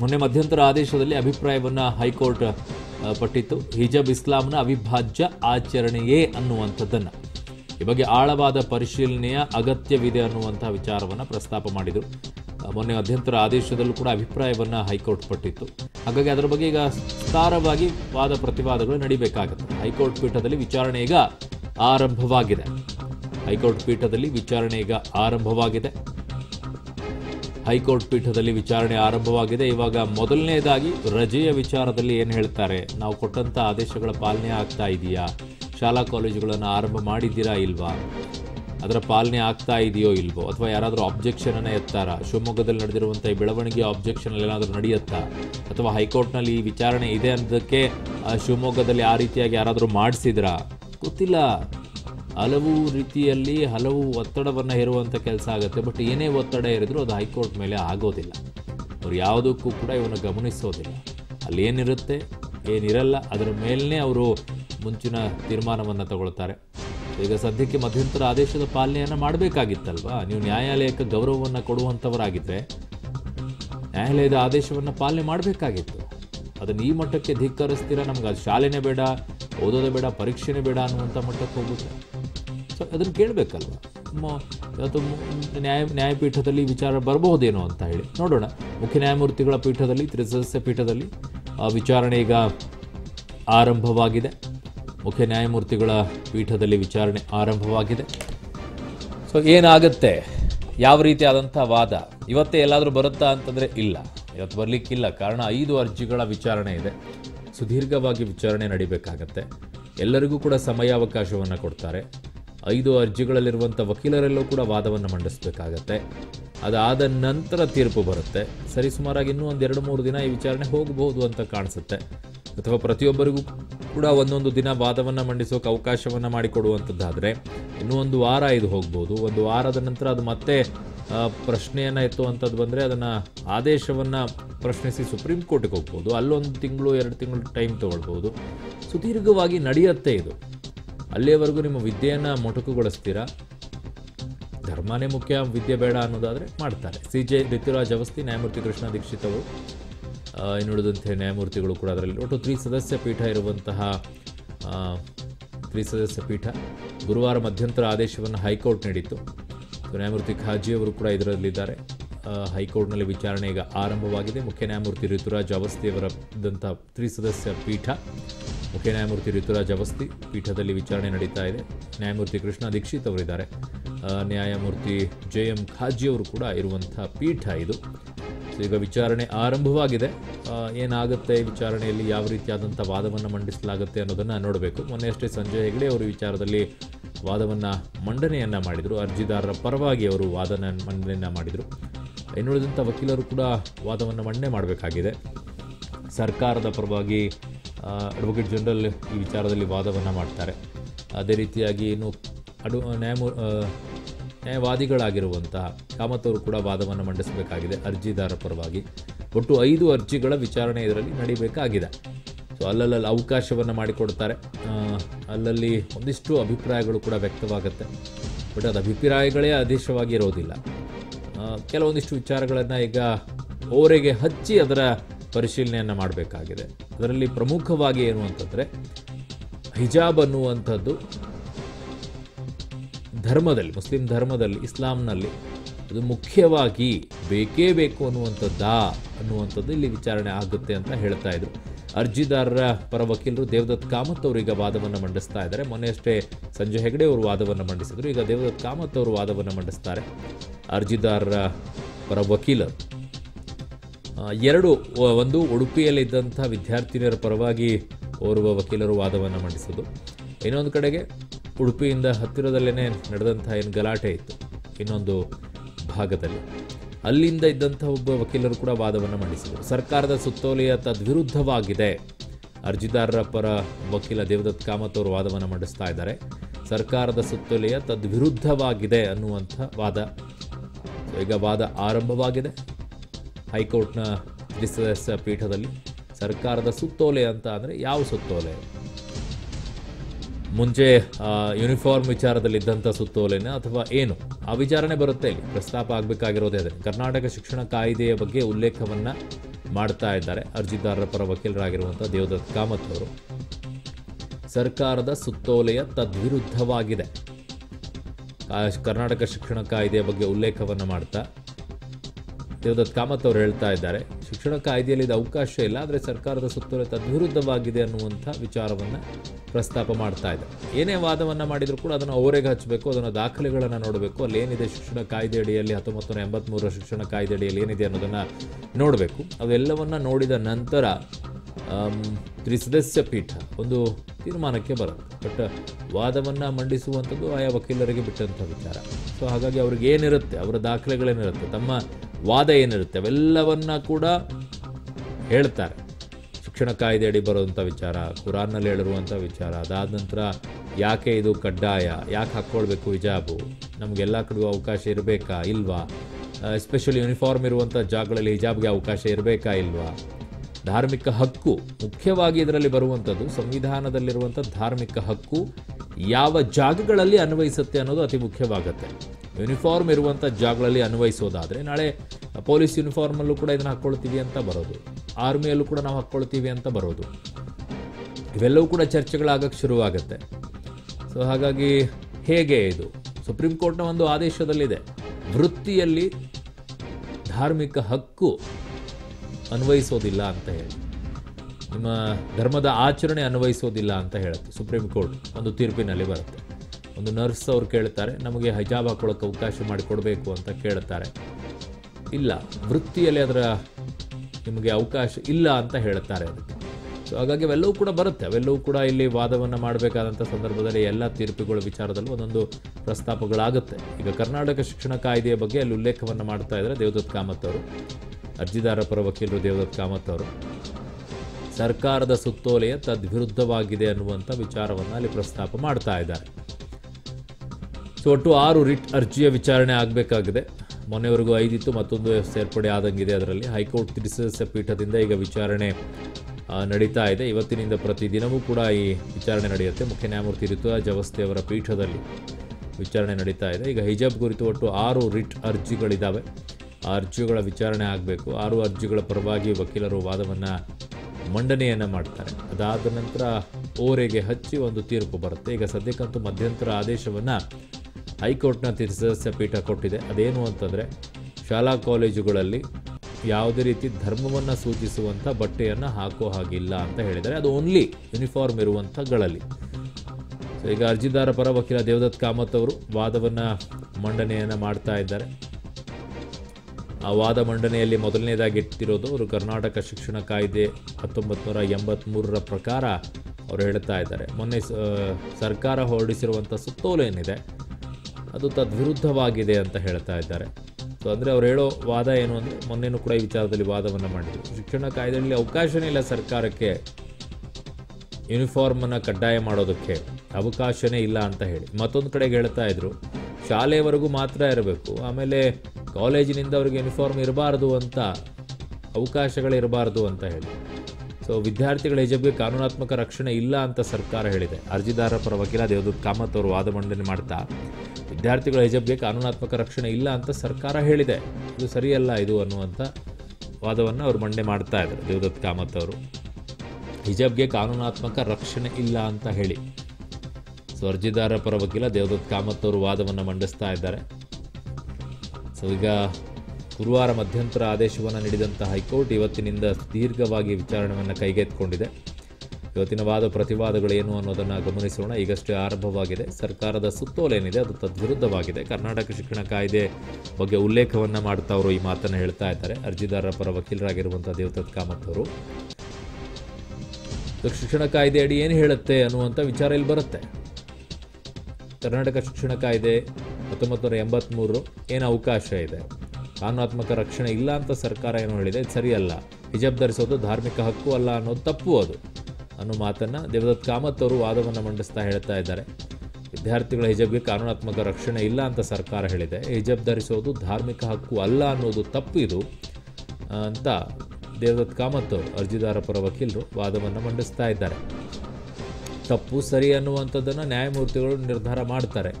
ಮೊನ್ನೆ ಮಧ್ಯಂತರ ಆದೇಶದಲ್ಲಿ ಅಭಿಪ್ರಾಯವನ್ನು ಹೈಕೋರ್ಟ್ ಪಟ್ಟಿತ್ತು. ಹಿಜಾಬ್ ಇಸ್ಲಾಂನ ಅವಿಭಾಜ್ಯ ಆಚರಣೆಯೇ ಅನ್ನುವಂಥದ್ದನ್ನು. ಈ ಬಗ್ಗೆ ಆಳವಾದ ಪರಿಶೀಲನೆಯ ಅಗತ್ಯವಿದೆ ಅನ್ನುವಂಥ ವಿಚಾರವನ್ನು ಪ್ರಸ್ತಾಪ ಮಾಡಿದರು. ಮೊನ್ನೆ ಮಧ್ಯಂತರ ಆದೇಶದಲ್ಲೂ ಕೂಡ ಅಭಿಪ್ರಾಯವನ್ನು ಹೈಕೋರ್ಟ್ ಪಟ್ಟಿತ್ತು. ಹಾಗಾಗಿ ಅದರ ಬಗ್ಗೆ ಈಗ ವಿಸ್ತಾರವಾಗಿ ವಾದ ಪ್ರತಿವಾದಗಳು ನಡಿಬೇಕಾಗುತ್ತೆ. ಹೈಕೋರ್ಟ್ ಪೀಠದಲ್ಲಿ ವಿಚಾರಣೆ ಈಗ ಆರಂಭವಾಗಿದೆ. ಹೈಕೋರ್ಟ್ ಪೀಠದಲ್ಲಿ ವಿಚಾರಣೆ ಈಗ ಆರಂಭವಾಗಿದೆ. ಹೈಕೋರ್ಟ್ ಪೀಠದಲ್ಲಿ ವಿಚಾರಣೆ ಆರಂಭವಾಗಿದೆ. ಇವಾಗ ಮೊದಲನೇದಾಗಿ ರಜೆಯ ವಿಚಾರದಲ್ಲಿ ಏನು ಹೇಳ್ತಾರೆ? ನಾವು ಕೊಟ್ಟಂಥ ಆದೇಶಗಳ ಪಾಲನೆ ಆಗ್ತಾ ಇದೆಯಾ? ಶಾಲಾ ಕಾಲೇಜುಗಳನ್ನು ಆರಂಭ ಮಾಡಿದ್ದೀರಾ ಇಲ್ವಾ? ಅದರ ಪಾಲನೆ ಆಗ್ತಾ ಇದೆಯೋ ಇಲ್ವೋ? ಅಥವಾ ಯಾರಾದರೂ ಅಬ್ಜೆಕ್ಷನನ್ನು ಎತ್ತಾರಾ? ಶಿವಮೊಗ್ಗದಲ್ಲಿ ನಡೆದಿರುವಂಥ ಈ ಬೆಳವಣಿಗೆ ಅಬ್ಜೆಕ್ಷನ್ ಏನಾದರೂ ನಡೆಯುತ್ತಾ? ಅಥವಾ ಹೈಕೋರ್ಟ್ನಲ್ಲಿ ಈ ವಿಚಾರಣೆ ಇದೆ ಅನ್ನೋದಕ್ಕೆ ಶಿವಮೊಗ್ಗದಲ್ಲಿ ಆ ರೀತಿಯಾಗಿ ಯಾರಾದರೂ ಮಾಡಿಸಿದ್ರಾ? ಗೊತ್ತಿಲ್ಲ. ಹಲವು ರೀತಿಯಲ್ಲಿ ಹಲವು ಒತ್ತಡವನ್ನು ಹೇರುವಂಥ ಕೆಲಸ ಆಗುತ್ತೆ. ಬಟ್ ಏನೇ ಒತ್ತಡ ಹೇರಿದ್ರು ಅದು ಹೈಕೋರ್ಟ್ ಮೇಲೆ ಆಗೋದಿಲ್ಲ. ಅವ್ರು ಯಾವುದಕ್ಕೂ ಕೂಡ ಇವನ್ನ ಗಮನಿಸೋದಿಲ್ಲ. ಅಲ್ಲಿ ಏನಿರುತ್ತೆ? ಏನಿರಲ್ಲ. ಅದರ ಮೇಲೇ ಅವರು ಮುಂಚಿನ ತೀರ್ಮಾನವನ್ನು ತಗೊಳ್ತಾರೆ. ಈಗ ಸದ್ಯಕ್ಕೆ ಮಧ್ಯಂತರ ಆದೇಶದ ಪಾಲನೆಯನ್ನು ಮಾಡಬೇಕಾಗಿತ್ತಲ್ವಾ? ನೀವು ನ್ಯಾಯಾಲಯಕ್ಕೆ ಗೌರವವನ್ನು ಕೊಡುವಂಥವರಾಗಿದ್ದರೆ ನ್ಯಾಯಾಲಯದ ಆದೇಶವನ್ನು ಪಾಲನೆ ಮಾಡಬೇಕಾಗಿತ್ತು. ಅದನ್ನು ಈ ಮಟ್ಟಕ್ಕೆ ಧಿಕ್ಕರಿಸ್ತೀರಾ? ನಮ್ಗೆ ಅದು ಶಾಲೆನೇ ಬೇಡ, ಓದೋದೇ ಬೇಡ, ಪರೀಕ್ಷೆನೇ ಬೇಡ ಅನ್ನುವಂಥ ಮಟ್ಟಕ್ಕೆ ಹೋಗುತ್ತೆ. ಸೊ ಅದನ್ನು ಕೇಳಬೇಕಲ್ವ? ಇವತ್ತು ನ್ಯಾಯ, ನ್ಯಾಯಪೀಠದಲ್ಲಿ ವಿಚಾರ ಬರಬಹುದೇನೋ ಅಂತ ಹೇಳಿ ನೋಡೋಣ. ಮುಖ್ಯ ನ್ಯಾಯಮೂರ್ತಿಗಳ ಪೀಠದಲ್ಲಿ, ತ್ರಿಸದಸ್ಯ ಪೀಠದಲ್ಲಿ ವಿಚಾರಣೆ ಈಗ ಆರಂಭವಾಗಿದೆ. ಮುಖ್ಯ ನ್ಯಾಯಮೂರ್ತಿಗಳ ಪೀಠದಲ್ಲಿ ವಿಚಾರಣೆ ಆರಂಭವಾಗಿದೆ. ಸೊ ಏನಾಗುತ್ತೆ? ಯಾವ ರೀತಿಯಾದಂಥ ವಾದ? ಇವತ್ತೇ ಎಲ್ಲಾದರೂ ಬರುತ್ತಾ ಅಂತಂದರೆ ಇಲ್ಲ. ಇವತ್ತು ಬರಲಿಕ್ಕಿಲ್ಲ. ಕಾರಣ ಐದು ಅರ್ಜಿಗಳ ವಿಚಾರಣೆ ಇದೆ. ಸುದೀರ್ಘವಾಗಿ ವಿಚಾರಣೆ ನಡಿಬೇಕಾಗತ್ತೆ. ಎಲ್ಲರಿಗೂ ಕೂಡ ಸಮಯಾವಕಾಶವನ್ನು ಕೊಡ್ತಾರೆ. ಐದು ಅರ್ಜಿಗಳಲ್ಲಿರುವಂಥ ವಕೀಲರೆಲ್ಲೂ ಕೂಡ ವಾದವನ್ನು ಮಂಡಿಸಬೇಕಾಗತ್ತೆ. ಅದಾದ ನಂತರ ತೀರ್ಪು ಬರುತ್ತೆ. ಸರಿಸುಮಾರಾಗಿ ಇನ್ನೂ ಒಂದು ಎರಡು ಮೂರು ದಿನ ಈ ವಿಚಾರಣೆ ಹೋಗಬಹುದು ಅಂತ ಕಾಣಿಸುತ್ತೆ. ಅಥವಾ ಪ್ರತಿಯೊಬ್ಬರಿಗೂ ಕೂಡ ಒಂದೊಂದು ದಿನ ವಾದವನ್ನು ಮಂಡಿಸೋಕೆ ಅವಕಾಶವನ್ನು ಮಾಡಿಕೊಡುವಂಥದ್ದಾದರೆ ಇನ್ನೂ ಒಂದು ವಾರ ಇದು ಹೋಗ್ಬೋದು. ಒಂದು ವಾರದ ನಂತರ ಅದು ಮತ್ತೆ ಪ್ರಶ್ನೆಯನ್ನು ಎತ್ತುವಂಥದ್ದು ಬಂದರೆ ಅದನ್ನು ಆದೇಶವನ್ನು ಪ್ರಶ್ನಿಸಿ ಸುಪ್ರೀಂ ಕೋರ್ಟಿಗೆ ಹೋಗ್ಬೋದು. ಅಲ್ಲೊಂದು ತಿಂಗಳು, ಎರಡು ತಿಂಗಳು ಟೈಮ್ ತೊಗೊಳ್ಬೋದು. ಸುದೀರ್ಘವಾಗಿ ನಡೆಯುತ್ತೆ ಇದು. ಅಲ್ಲಿಯವರೆಗೂ ನಿಮ್ಮ ವಿದ್ಯೆಯನ್ನು ಮೊಟಕುಗೊಳಿಸ್ತೀರಾ? ಧರ್ಮನೇ ಮುಖ್ಯ, ವಿದ್ಯೆ ಬೇಡ ಅನ್ನೋದಾದರೆ ಮಾಡ್ತಾರೆ. ಸಿ ಜೆ ಋತುರಾಜ್ ಅವಸ್ಥಿ, ನ್ಯಾಯಮೂರ್ತಿ ಕೃಷ್ಣ ದೀಕ್ಷಿತ್ ಅವರು. ಇನ್ನುಳಿದಂತೆ ನ್ಯಾಯಮೂರ್ತಿಗಳು ಕೂಡ ಅದರಲ್ಲಿ ಒಟ್ಟು ತ್ರಿ ಸದಸ್ಯ ಪೀಠ ಇರುವಂತಹ ತ್ರಿಸದಸ್ಯ ತ್ರಿ ಸದಸ್ಯ ಪೀಠ ಗುರುವಾರ ಮಧ್ಯಂತರ ಆದೇಶವನ್ನು ಹೈಕೋರ್ಟ್ ನೀಡಿತ್ತು. ನ್ಯಾಯಮೂರ್ತಿ ಖಾಜಿಯವರು ಕೂಡ ಇದರಲ್ಲಿದ್ದಾರೆ. ಹೈಕೋರ್ಟ್ನಲ್ಲಿ ವಿಚಾರಣೆ ಈಗ ಆರಂಭವಾಗಿದೆ. ಮುಖ್ಯ ನ್ಯಾಯಮೂರ್ತಿ ಋತುರಾಜ್ ಅವಸ್ಥಿಯವರದಂಥ ತ್ರಿಸದಸ್ಯ ಪೀಠ, ಮುಖ್ಯ ನ್ಯಾಯಮೂರ್ತಿ ಋತುರಾಜ್ ಅವಸ್ಥಿ ಪೀಠದಲ್ಲಿ ವಿಚಾರಣೆ ನಡೀತಾ ಇದೆ. ನ್ಯಾಯಮೂರ್ತಿ ಕೃಷ್ಣ ದೀಕ್ಷಿತ್ ಅವರಿದ್ದಾರೆ. ನ್ಯಾಯಮೂರ್ತಿ ಜೆ ಎಂ ಖಾಜಿ ಅವರು ಕೂಡ ಇರುವಂಥ ಪೀಠ ಇದು. ಈಗ ವಿಚಾರಣೆ ಆರಂಭವಾಗಿದೆ. ಏನಾಗುತ್ತೆ ವಿಚಾರಣೆಯಲ್ಲಿ? ಯಾವ ರೀತಿಯಾದಂಥ ವಾದವನ್ನು ಮಂಡಿಸಲಾಗುತ್ತೆ ಅನ್ನೋದನ್ನು ನೋಡಬೇಕು. ಮೊನ್ನೆಯಷ್ಟೇ ಸಂಜಯ್ ಹೆಗ್ಡೆ ಅವರು ವಿಚಾರದಲ್ಲಿ ವಾದವನ್ನು ಮಂಡನೆಯನ್ನು ಮಾಡಿದರು. ಅರ್ಜಿದಾರರ ಪರವಾಗಿ ಅವರು ವಾದನ ಮಂಡನೆಯನ್ನು ಮಾಡಿದರು. ಇನ್ನುಳಿದಂಥ ವಕೀಲರು ಕೂಡ ವಾದವನ್ನು ಮಣ್ಣೆ ಮಾಡಬೇಕಾಗಿದೆ. ಸರ್ಕಾರದ ಪರವಾಗಿ ಅಡ್ವೊಕೇಟ್ ಜನರಲ್ ಈ ವಿಚಾರದಲ್ಲಿ ವಾದವನ್ನು ಮಾಡ್ತಾರೆ. ಅದೇ ರೀತಿಯಾಗಿ ಇನ್ನು ಅಡು ನ್ಯಾಯಮೂ ನ್ಯಾಯವಾದಿಗಳಾಗಿರುವಂತಹ ಕಾಮತ್ ಅವರು ಕೂಡ ವಾದವನ್ನು ಮಂಡಿಸಬೇಕಾಗಿದೆ ಅರ್ಜಿದಾರ ಪರವಾಗಿ. ಒಟ್ಟು ಐದು ಅರ್ಜಿಗಳ ವಿಚಾರಣೆ ಇದರಲ್ಲಿ ನಡೀಬೇಕಾಗಿದೆ. ಸೊ ಅಲ್ಲಲ್ಲಿ ಅವಕಾಶವನ್ನು ಮಾಡಿಕೊಡ್ತಾರೆ. ಅಲ್ಲಲ್ಲಿ ಒಂದಿಷ್ಟು ಅಭಿಪ್ರಾಯಗಳು ಕೂಡ ವ್ಯಕ್ತವಾಗುತ್ತೆ. ಬಟ್ ಅದು ಅಭಿಪ್ರಾಯಗಳೇ ಆದೇಶವಾಗಿ ಇರೋದಿಲ್ಲ. ಆ, ಕೆಲವೊಂದಿಷ್ಟು ವಿಚಾರಗಳನ್ನು ಈಗ ಓರೆಗೆ ಹಚ್ಚಿ ಅದರ ಪರಿಶೀಲನೆಯನ್ನು ಮಾಡಬೇಕಾಗಿದೆ. ಅದರಲ್ಲಿ ಪ್ರಮುಖವಾಗಿ ಏನು ಅಂತಂದರೆ, ಹಿಜಾಬ್ ಅನ್ನುವಂಥದ್ದು ಧರ್ಮದಲ್ಲಿ, ಮುಸ್ಲಿಂ ಧರ್ಮದಲ್ಲಿ, ಇಸ್ಲಾಂನಲ್ಲಿ ಅದು ಮುಖ್ಯವಾಗಿ ಬೇಕೇ ಬೇಕು ಅನ್ನುವಂಥದ್ದಾ ಅನ್ನುವಂಥದ್ದು ಇಲ್ಲಿ ವಿಚಾರಣೆ ಆಗುತ್ತೆ ಅಂತ ಹೇಳ್ತಾ ಇದ್ರು. ಅರ್ಜಿದಾರರ ಪರ ವಕೀಲರು ದೇವದತ್ ಕಾಮತ್ ಅವರು ಈಗ ವಾದವನ್ನು ಮಂಡಿಸ್ತಾ ಇದ್ದಾರೆ. ಮೊನ್ನೆಯಷ್ಟೇ ಸಂಜಯ್ ಹೆಗಡೆ ಅವರು ವಾದವನ್ನು ಮಂಡಿಸಿದರು. ಈಗ ದೇವದತ್ ಕಾಮತ್ ಅವರು ವಾದವನ್ನು ಮಂಡಿಸ್ತಾರೆ. ಅರ್ಜಿದಾರರ ಪರ ವಕೀಲರು ಎರಡು ಒಂದು, ಉಡುಪಿಯಲ್ಲಿದ್ದಂಥ ವಿದ್ಯಾರ್ಥಿನಿಯರ ಪರವಾಗಿ ಓರ್ವ ವಕೀಲರು ವಾದವನ್ನು ಮಂಡಿಸಿದ್ದು. ಇನ್ನೊಂದು ಕಡೆಗೆ ಉಡುಪಿಯಿಂದ ಹತ್ತಿರದಲ್ಲೇ ನಡೆದಂಥ ಏನು ಗಲಾಟೆ ಇತ್ತು. ಇನ್ನೊಂದು ಭಾಗದಲ್ಲಿ. ಅಲ್ಲಿಂದ ಇದ್ದಂಥ ಒಬ್ಬ ವಕೀಲರು ಕೂಡ ವಾದವನ್ನು ಮಂಡಿಸಿದರು. ಸರ್ಕಾರದ ಸುತ್ತೋಲೆಯ ತದ್ವಿರುದ್ಧವಾಗಿದೆ. ಅರ್ಜಿದಾರರ ಪರ ವಕೀಲ ದೇವದತ್ ಕಾಮತ್ ಅವರು ವಾದವನ್ನು ಮಂಡಿಸ್ತಾ ಇದ್ದಾರೆ. ಸರ್ಕಾರದ ಸುತ್ತೋಲೆಯ ತದ್ವಿರುದ್ಧವಾಗಿದೆ ಅನ್ನುವಂಥ ವಾದ. ಈಗ ವಾದ ಆರಂಭವಾಗಿದೆ. ಹೈಕೋರ್ಟ್ನ ತ್ರಿಸದಸ್ಯ ಪೀಠದಲ್ಲಿ ಸರ್ಕಾರದ ಸುತ್ತೋಲೆ ಅಂತ ಅಂದರೆ ಯಾವ ಸುತ್ತೋಲೆ? ಮುಂಚೆ ಯೂನಿಫಾರ್ಮ್ ವಿಚಾರದಲ್ಲಿದ್ದಂಥ ಸುತ್ತೋಲೆನ ಅಥವಾ ಏನು? ಆ ವಿಚಾರಣೆ ಬರುತ್ತೆ ಇಲ್ಲಿ. ಪ್ರಸ್ತಾಪ ಆಗಬೇಕಾಗಿರೋದೇ ಅದೇ. ಕರ್ನಾಟಕ ಶಿಕ್ಷಣ ಕಾಯ್ದೆಯ ಬಗ್ಗೆ ಉಲ್ಲೇಖವನ್ನ ಮಾಡ್ತಾ ಇದ್ದಾರೆ ಅರ್ಜಿದಾರರ ಪರ ವಕೀಲರಾಗಿರುವಂಥ ದೇವದತ್ ಕಾಮತ್ ಅವರು. ಸರ್ಕಾರದ ಸುತ್ತೋಲೆಯ ತದ್ವಿರುದ್ಧವಾಗಿದೆ. ಕರ್ನಾಟಕ ಶಿಕ್ಷಣ ಕಾಯ್ದೆಯ ಬಗ್ಗೆ ಉಲ್ಲೇಖವನ್ನು ಮಾಡ್ತಾ ದೇವದತ್ ಕಾಮತ್ ಅವರು ಹೇಳ್ತಾ ಇದ್ದಾರೆ. ಶಿಕ್ಷಣ ಕಾಯ್ದೆಯಲ್ಲಿ ಇದು ಅವಕಾಶ ಇಲ್ಲ, ಆದರೆ ಸರ್ಕಾರದ ಸುತ್ತೋಲೆ ತದ್ವಿರುದ್ಧವಾಗಿದೆ ಅನ್ನುವಂಥ ವಿಚಾರವನ್ನು ಪ್ರಸ್ತಾಪ ಮಾಡ್ತಾ ಇದೆ. ಏನೇ ವಾದವನ್ನು ಮಾಡಿದರೂ ಕೂಡ ಅದನ್ನು ಅವರಿಗೆ ಹಚ್ಚಬೇಕು, ಅದನ್ನು ದಾಖಲೆಗಳನ್ನು ನೋಡಬೇಕು, ಅಲ್ಲಿ ಏನಿದೆ ಶಿಕ್ಷಣ ಕಾಯ್ದೆ ಅಡಿಯಲ್ಲಿ ಹತ್ತೊಂಬತ್ತು ನೂರ ಎಂಬತ್ತ್ಮೂರರ ಶಿಕ್ಷಣ ಕಾಯ್ದೆ ಅಡಿಯಲ್ಲಿ ಏನಿದೆ ಅನ್ನೋದನ್ನು ನೋಡಬೇಕು. ಅವೆಲ್ಲವನ್ನು ನೋಡಿದ ನಂತರ ತ್ರಿಸದಸ್ಯ ಪೀಠ ಒಂದು ತೀರ್ಮಾನಕ್ಕೆ ಬರುತ್ತೆ. ಬಟ್ ವಾದವನ್ನು ಮಂಡಿಸುವಂಥದ್ದು ಆಯಾ ವಕೀಲರಿಗೆ ಬಿಟ್ಟಂಥ ವಿಚಾರ. ಸೊ ಹಾಗಾಗಿ ಅವ್ರಿಗೆ ಏನಿರುತ್ತೆ, ಅವರ ದಾಖಲೆಗಳೇನಿರುತ್ತೆ, ತಮ್ಮ ವಾದ ಏನಿರುತ್ತೆ, ಅವೆಲ್ಲವನ್ನ ಕೂಡ ಹೇಳ್ತಾರೆ. ಶಿಕ್ಷಣ ಕಾಯ್ದೆ ಅಡಿ ಬರುವಂಥ ವಿಚಾರ, ಕುರಾನ್ನಲ್ಲಿ ಹೇಳಿರುವಂಥ ವಿಚಾರ, ಅದಾದ ನಂತರ ಯಾಕೆ ಇದು ಕಡ್ಡಾಯ, ಯಾಕೆ ಹಾಕ್ಕೊಳ್ಬೇಕು ಹಿಜಾಬು? ನಮಗೆಲ್ಲ ಕಡೆಗೂ ಅವಕಾಶ ಇರಬೇಕಾ ಇಲ್ವಾ? ಎಸ್ಪೆಷಲಿ ಯೂನಿಫಾರ್ಮ್ ಇರುವಂಥ ಜಾಗಗಳಲ್ಲಿ ಹಿಜಾಬ್ಗೆ ಅವಕಾಶ ಇರಬೇಕಾ ಇಲ್ವಾ? ಧಾರ್ಮಿಕ ಹಕ್ಕು, ಮುಖ್ಯವಾಗಿ ಇದರಲ್ಲಿ ಬರುವಂಥದ್ದು ಸಂವಿಧಾನದಲ್ಲಿರುವಂಥ ಧಾರ್ಮಿಕ ಹಕ್ಕು ಯಾವ ಜಾಗಗಳಲ್ಲಿ ಅನ್ವಯಿಸುತ್ತೆ ಅನ್ನೋದು ಅತಿ ಮುಖ್ಯವಾಗುತ್ತೆ. ಯೂನಿಫಾರ್ಮ್ ಇರುವಂಥ ಜಾಗಗಳಲ್ಲಿ ಅನ್ವಯಿಸೋದಾದರೆ ನಾಳೆ ಪೊಲೀಸ್ ಯೂನಿಫಾರ್ಮಲ್ಲೂ ಕೂಡ ಇದನ್ನು ಹಾಕ್ಕೊಳ್ತೀವಿ ಅಂತ ಬರೋದು. ಆರ್ಮಿಯಲ್ಲೂ ಕೂಡ ನಾವು ಹಾಕ್ಕೊಳ್ತೀವಿ ಅಂತ ಬರೋದು. ಇವೆಲ್ಲವೂ ಕೂಡ ಚರ್ಚೆಗಳಾಗಕ್ಕೆ ಶುರುವಾಗುತ್ತೆ. ಸೊ ಹಾಗಾಗಿ ಹೇಗೆ ಇದು? ಸುಪ್ರೀಂ ಕೋರ್ಟ್ನ ಒಂದು ಆದೇಶದಲ್ಲಿದೆ. ವೃತ್ತಿಯಲ್ಲಿ ಧಾರ್ಮಿಕ ಹಕ್ಕು ಅನ್ವಯಿಸೋದಿಲ್ಲ ಅಂತ ಹೇಳಿ. ನಿಮ್ಮ ಧರ್ಮದ ಆಚರಣೆ ಅನ್ವಯಿಸೋದಿಲ್ಲ ಅಂತ ಹೇಳುತ್ತೆ ಸುಪ್ರೀಂ ಕೋರ್ಟ್. ಒಂದು ತೀರ್ಪಿನಲ್ಲಿ ಬರುತ್ತೆ. ಒಂದು ನರ್ಸ್ ಅವ್ರು ಕೇಳ್ತಾರೆ, ನಮಗೆ ಹಜಾಬ್ ಹಾಕೊಳ್ಳೋಕೆ ಅವಕಾಶ ಮಾಡಿಕೊಡ್ಬೇಕು ಅಂತ ಕೇಳ್ತಾರೆ. ಇಲ್ಲ, ವೃತ್ತಿಯಲ್ಲಿ ಅದರ ನಿಮಗೆ ಅವಕಾಶ ಇಲ್ಲ ಅಂತ ಹೇಳ್ತಾರೆ ಅದಕ್ಕೆ. ಸೊ ಹಾಗಾಗಿ ಅವೆಲ್ಲವೂ ಕೂಡ ಬರುತ್ತೆ. ಅವೆಲ್ಲವೂ ಕೂಡ ಇಲ್ಲಿ ವಾದವನ್ನು ಮಾಡಬೇಕಾದಂಥ ಸಂದರ್ಭದಲ್ಲಿ ಎಲ್ಲ ತೀರ್ಪುಗಳ ವಿಚಾರದಲ್ಲೂ ಒಂದೊಂದು ಪ್ರಸ್ತಾಪಗಳಾಗುತ್ತೆ. ಈಗ ಕರ್ನಾಟಕ ಶಿಕ್ಷಣ ಕಾಯ್ದೆಯ ಬಗ್ಗೆ ಅಲ್ಲಿ ಉಲ್ಲೇಖವನ್ನು ಮಾಡ್ತಾ ಇದ್ದಾರೆ ದೇವದತ್ ಕಾಮತ್ ಅವರು ಅರ್ಜಿದಾರ ಪರ ವಕೀಲರು ದೇವದತ್ ಕಾಮತ್ ಅವರು. ಸರ್ಕಾರದ ಸುತ್ತೋಲೆಯ ತದ್ವಿರುದ್ಧವಾಗಿದೆ ಅನ್ನುವಂಥ ವಿಚಾರವನ್ನು ಅಲ್ಲಿ ಪ್ರಸ್ತಾಪ ಮಾಡ್ತಾ ಇದ್ದಾರೆ. ಸೊ ಒಟ್ಟು ಆರು ರಿಟ್ ಅರ್ಜಿಯ ವಿಚಾರಣೆ ಆಗಬೇಕಾಗಿದೆ. ಮೊನ್ನೆವರೆಗೂ ಐದಿತ್ತು, ಮತ್ತೊಂದು ಸೇರ್ಪಡೆ ಆದಂಗಿದೆ ಅದರಲ್ಲಿ. ಹೈಕೋರ್ಟ್ ತ್ರಿಸದಸ್ಯ ಪೀಠದಿಂದ ಈಗ ವಿಚಾರಣೆ ನಡೀತಾ ಇದೆ. ಇವತ್ತಿನಿಂದ ಪ್ರತಿದಿನವೂ ಕೂಡ ಈ ವಿಚಾರಣೆ ನಡೆಯುತ್ತೆ. ಮುಖ್ಯ ನ್ಯಾಯಮೂರ್ತಿ ಋತುರಾಜ್ ಅವಸ್ಥೆ ಅವರ ಪೀಠದಲ್ಲಿ ವಿಚಾರಣೆ ನಡೀತಾ ಇದೆ. ಈಗ ಹಿಜಾಬ್ ಕುರಿತು ಒಟ್ಟು ಆರು ರಿಟ್ ಅರ್ಜಿಗಳಿದ್ದಾವೆ ಆ ಅರ್ಜಿಗಳ ವಿಚಾರಣೆ ಆಗಬೇಕು. ಆರು ಅರ್ಜಿಗಳ ಪರವಾಗಿ ವಕೀಲರು ವಾದವನ್ನು ಮಂಡನೆಯನ್ನು ಮಾಡ್ತಾರೆ. ಅದಾದ ನಂತರ ಓರೆಗೆ ಹಚ್ಚಿ ಒಂದು ತೀರ್ಪು ಬರುತ್ತೆ. ಈಗ ಸದ್ಯಕ್ಕಂತೂ ಮಧ್ಯಂತರ ಆದೇಶವನ್ನು ಹೈಕೋರ್ಟ್ನ ಸದಸ್ಯ ಪೀಠ ಕೊಟ್ಟಿದೆ. ಅದೇನು ಅಂತಂದರೆ ಶಾಲಾ ಕಾಲೇಜುಗಳಲ್ಲಿ ಯಾವುದೇ ರೀತಿ ಧರ್ಮವನ್ನು ಸೂಚಿಸುವಂಥ ಬಟ್ಟೆಯನ್ನು ಹಾಕೋ ಹಾಗಿಲ್ಲ ಅಂತ ಹೇಳಿದ್ದಾರೆ. ಅದು ಓನ್ಲಿ ಯೂನಿಫಾರ್ಮ್ ಇರುವಂಥಗಳಲ್ಲಿ. ಈಗ ಅರ್ಜಿದಾರ ಪರ ವಕೀಲ ದೇವದತ್ ಕಾಮತ್ ಅವರು ವಾದವನ್ನು ಮಂಡನೆಯನ್ನು ಮಾಡ್ತಾ ಇದ್ದಾರೆ. ಆ ವಾದ ಮಂಡನೆಯಲ್ಲಿ ಮೊದಲನೇದಾಗಿ ಇಟ್ಟಿರೋದು ಅವರು ಕರ್ನಾಟಕ ಶಿಕ್ಷಣ ಕಾಯ್ದೆ ಹತ್ತೊಂಬತ್ತು ನೂರ ಎಂಬತ್ತ್ಮೂರರ ಪ್ರಕಾರ ಅವರು ಹೇಳ್ತಾ ಇದ್ದಾರೆ. ಮೊನ್ನೆ ಸರ್ಕಾರ ಹೊರಡಿಸಿರುವಂಥ ಸುತ್ತೋಲೆ ಏನಿದೆ, ಅದು ತದ್ವಿರುದ್ಧವಾಗಿದೆ ಅಂತ ಹೇಳ್ತಾ ಇದ್ದಾರೆ. ಸೊ ಅಂದರೆ ಅವ್ರು ಹೇಳೋ ವಾದ ಏನು ಅಂದರೆ, ಮೊನ್ನೆನೂ ಕೂಡ ಈ ವಿಚಾರದಲ್ಲಿ ವಾದವನ್ನು ಮಾಡಿದರು. ಶಿಕ್ಷಣ ಕಾಯ್ದೆಯಲ್ಲಿ ಅವಕಾಶನೇ ಇಲ್ಲ ಸರ್ಕಾರಕ್ಕೆ ಯೂನಿಫಾರ್ಮನ್ನು ಕಡ್ಡಾಯ ಮಾಡೋದಕ್ಕೆ, ಅವಕಾಶನೇ ಇಲ್ಲ ಅಂತ ಹೇಳಿ. ಮತ್ತೊಂದು ಕಡೆಗೆ ಹೇಳ್ತಾ ಇದ್ರು ಶಾಲೆಯವರೆಗೂ ಮಾತ್ರ ಇರಬೇಕು. ಆಮೇಲೆ ಕಾಲೇಜಿನಿಂದ ಅವ್ರಿಗೆ ಯೂನಿಫಾರ್ಮ್ ಇರಬಾರ್ದು ಅಂತ, ಅವಕಾಶಗಳಿರಬಾರ್ದು ಅಂತ ಹೇಳಿ. ಸೊ ವಿದ್ಯಾರ್ಥಿಗಳ ಹಿಜಬ್ಗೆ ಕಾನೂನಾತ್ಮಕ ರಕ್ಷಣೆ ಇಲ್ಲ ಅಂತ ಸರ್ಕಾರ ಹೇಳಿದೆ. ಅರ್ಜಿದಾರರ ಪರ ವಕೀಲ ದೇವದೂತ್ ಕಾಮತ್ ಅವರು ವಾದ ಮಂಡನೆ ಮಾಡ್ತಾ. ವಿದ್ಯಾರ್ಥಿಗಳ ಹಿಜಬ್ಗೆ ಕಾನೂನಾತ್ಮಕ ರಕ್ಷಣೆ ಇಲ್ಲ ಅಂತ ಸರ್ಕಾರ ಹೇಳಿದೆ. ಇದು ಸರಿಯಲ್ಲ ಇದು ಅನ್ನುವಂಥ ವಾದವನ್ನು ಅವರು ಮಂಡನೆ ಮಾಡ್ತಾ ಇದ್ದಾರೆ, ದೇವದತ್ ಕಾಮತ್ ಅವರು ಹಿಜಬ್ಗೆ ಕಾನೂನಾತ್ಮಕ ರಕ್ಷಣೆ ಇಲ್ಲ ಅಂತ ಹೇಳಿ. ಸೊ ಅರ್ಜಿದಾರರ ಪರ ವಕೀಲ ದೇವದತ್ ಕಾಮತ್ ಅವರು ವಾದವನ್ನು ಮಂಡಿಸ್ತಾ ಇದ್ದಾರೆ. ಸೊ ಈಗ ಗುರುವಾರ ಮಧ್ಯಂತರ ಆದೇಶವನ್ನು ನೀಡಿದಂಥ ಹೈಕೋರ್ಟ್ ಇವತ್ತಿನಿಂದ ದೀರ್ಘವಾಗಿ ವಿಚಾರಣೆಯನ್ನು ಕೈಗೆತ್ತಿಕೊಂಡಿದೆ. ಇವತ್ತಿನ ವಾದ ಪ್ರತಿವಾದಗಳು ಏನು ಅನ್ನೋದನ್ನು ಗಮನಿಸೋಣ. ಈಗಷ್ಟೇ ಆರಂಭವಾಗಿದೆ. ಸರ್ಕಾರದ ಸುತ್ತೋಲೇನಿದೆ ಅದು ತದ್ವಿರುದ್ಧವಾಗಿದೆ. ಕರ್ನಾಟಕ ಶಿಕ್ಷಣ ಕಾಯ್ದೆ ಬಗ್ಗೆ ಉಲ್ಲೇಖವನ್ನು ಮಾಡ್ತಾ ಅವರು ಈ ಮಾತನ್ನು ಹೇಳ್ತಾ ಇದ್ದಾರೆ. ಅರ್ಜಿದಾರರ ಪರ ವಕೀಲರಾಗಿರುವಂಥ ದೇವದತ್ ಕಾಮತ್ ಅವರು. ಶಿಕ್ಷಣ ಕಾಯ್ದೆ ಅಡಿ ಏನು ಹೇಳುತ್ತೆ ಅನ್ನುವಂಥ ವಿಚಾರ ಇಲ್ಲಿ ಬರುತ್ತೆ. ಕರ್ನಾಟಕ ಶಿಕ್ಷಣ ಕಾಯ್ದೆ ಹತ್ತೊಂಬತ್ತು ನೂರ ಎಂಬತ್ತ್ಮೂರು ಏನು ಅವಕಾಶ ಇದೆ? ಕಾನೂನಾತ್ಮಕ ರಕ್ಷಣೆ ಇಲ್ಲ ಅಂತ ಸರ್ಕಾರ ಏನು ಹೇಳಿದೆ ಸರಿಯಲ್ಲ. ಹಿಜಬ್ ಧರಿಸೋದು ಧಾರ್ಮಿಕ ಹಕ್ಕು ಅಲ್ಲ ಅನ್ನೋದು ತಪ್ಪು ಅದು. ಅನ್ನೋ ಮಾತನ್ನು ದೇವದತ್ ಕಾಮತ್ ಅವರು ವಾದವನ್ನು ಮಂಡಿಸ್ತಾ ಹೇಳ್ತಾ ಇದ್ದಾರೆ. ವಿದ್ಯಾರ್ಥಿಗಳ ಹಿಜಬ್ಗೆ ಕಾನೂನಾತ್ಮಕ ರಕ್ಷಣೆ ಇಲ್ಲ ಅಂತ ಸರ್ಕಾರ ಹೇಳಿದೆ. ಹಿಜಬ್ ಧರಿಸೋದು ಧಾರ್ಮಿಕ ಹಕ್ಕು ಅಲ್ಲ ಅನ್ನೋದು ತಪ್ಪು ಇದು ಅಂತ ದೇವದತ್ ಕಾಮತ್ ಅವರು ಅರ್ಜಿದಾರ ಪರ ವಕೀಲರು ವಾದವನ್ನು ಮಂಡಿಸ್ತಾ ಇದ್ದಾರೆ. ತಪ್ಪು ಸರಿ ಅನ್ನುವಂಥದ್ದನ್ನು ನ್ಯಾಯಮೂರ್ತಿಗಳು ನಿರ್ಧಾರ ಮಾಡ್ತಾರೆ.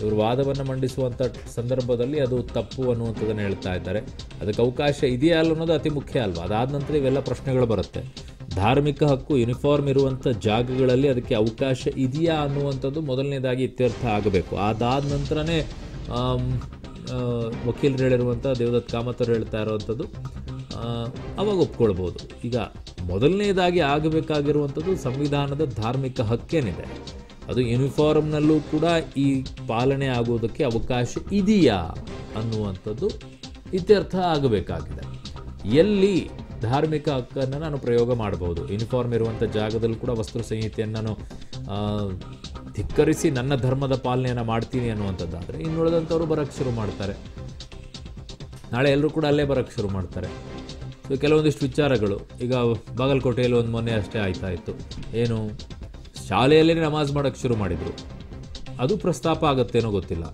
ಇವರು ವಾದವನ್ನು ಮಂಡಿಸುವಂಥ ಸಂದರ್ಭದಲ್ಲಿ ಅದು ತಪ್ಪು ಅನ್ನುವಂಥದ್ದನ್ನು ಹೇಳ್ತಾ ಇದ್ದಾರೆ. ಅದಕ್ಕೆ ಅವಕಾಶ ಇದೆಯಾ ಅಲ್ಲ ಅನ್ನೋದು ಅತಿ ಮುಖ್ಯ ಅಲ್ವಾ? ಅದಾದ ನಂತರ ಇವೆಲ್ಲ ಪ್ರಶ್ನೆಗಳು ಬರುತ್ತೆ. ಧಾರ್ಮಿಕ ಹಕ್ಕು, ಯೂನಿಫಾರ್ಮ್ ಇರುವಂಥ ಜಾಗಗಳಲ್ಲಿ ಅದಕ್ಕೆ ಅವಕಾಶ ಇದೆಯಾ ಅನ್ನುವಂಥದ್ದು ಮೊದಲನೇದಾಗಿ ಇತ್ಯರ್ಥ ಆಗಬೇಕು. ಅದಾದ ನಂತರನೇ ವಕೀಲರು ಹೇಳಿರುವಂಥ ದೇವದತ್ ಕಾಮತರು ಹೇಳ್ತಾ ಇರೋವಂಥದ್ದು ಅವಾಗ ಒಪ್ಕೊಳ್ಬೋದು. ಈಗ ಮೊದಲನೇದಾಗಿ ಆಗಬೇಕಾಗಿರುವಂಥದ್ದು ಸಂವಿಧಾನದ ಧಾರ್ಮಿಕ ಹಕ್ಕೇನಿದೆ. ಅದು ಯೂನಿಫಾರ್ಮ್ನಲ್ಲೂ ಕೂಡ ಈ ಪಾಲನೆ ಆಗೋದಕ್ಕೆ ಅವಕಾಶ ಇದೆಯಾ ಅನ್ನುವಂಥದ್ದು ಇತ್ಯರ್ಥ ಆಗಬೇಕಾಗಿದೆ. ಎಲ್ಲಿ ಧಾರ್ಮಿಕ ಹಕ್ಕನ್ನು ನಾನು ಪ್ರಯೋಗ ಮಾಡಬಹುದು ಯೂನಿಫಾರ್ಮ್ ಇರುವಂಥ ಜಾಗದಲ್ಲೂ ಕೂಡ ವಸ್ತ್ರ ಸಂಹಿತೆಯನ್ನು ನಾನು ಧಿಕ್ಕರಿಸಿ ನನ್ನ ಧರ್ಮದ ಪಾಲನೆಯನ್ನು ಮಾಡ್ತೀನಿ ಅನ್ನುವಂಥದ್ದಾದರೆ ಇನ್ನುಳಿದಂಥವ್ರು ಬರೋಕ್ಕೆ ಶುರು ಮಾಡ್ತಾರೆ. ನಾಳೆ ಎಲ್ಲರೂ ಕೂಡ ಅಲ್ಲೇ ಬರೋಕ್ಕೆ ಶುರು ಮಾಡ್ತಾರೆ. ಸೊ ಕೆಲವೊಂದಿಷ್ಟು ವಿಚಾರಗಳು, ಈಗ ಬಾಗಲಕೋಟೆಯಲ್ಲಿ ಒಂದು ಮೊನ್ನೆ ಅಷ್ಟೇ ಆಯ್ತಾ ಇತ್ತು. ಏನು, ಶಾಲೆಯಲ್ಲೇ ನಮಾಜ್ ಮಾಡೋಕ್ಕೆ ಶುರು ಮಾಡಿದರು. ಅದು ಪ್ರಸ್ತಾಪ ಆಗುತ್ತೇನೋ ಗೊತ್ತಿಲ್ಲ.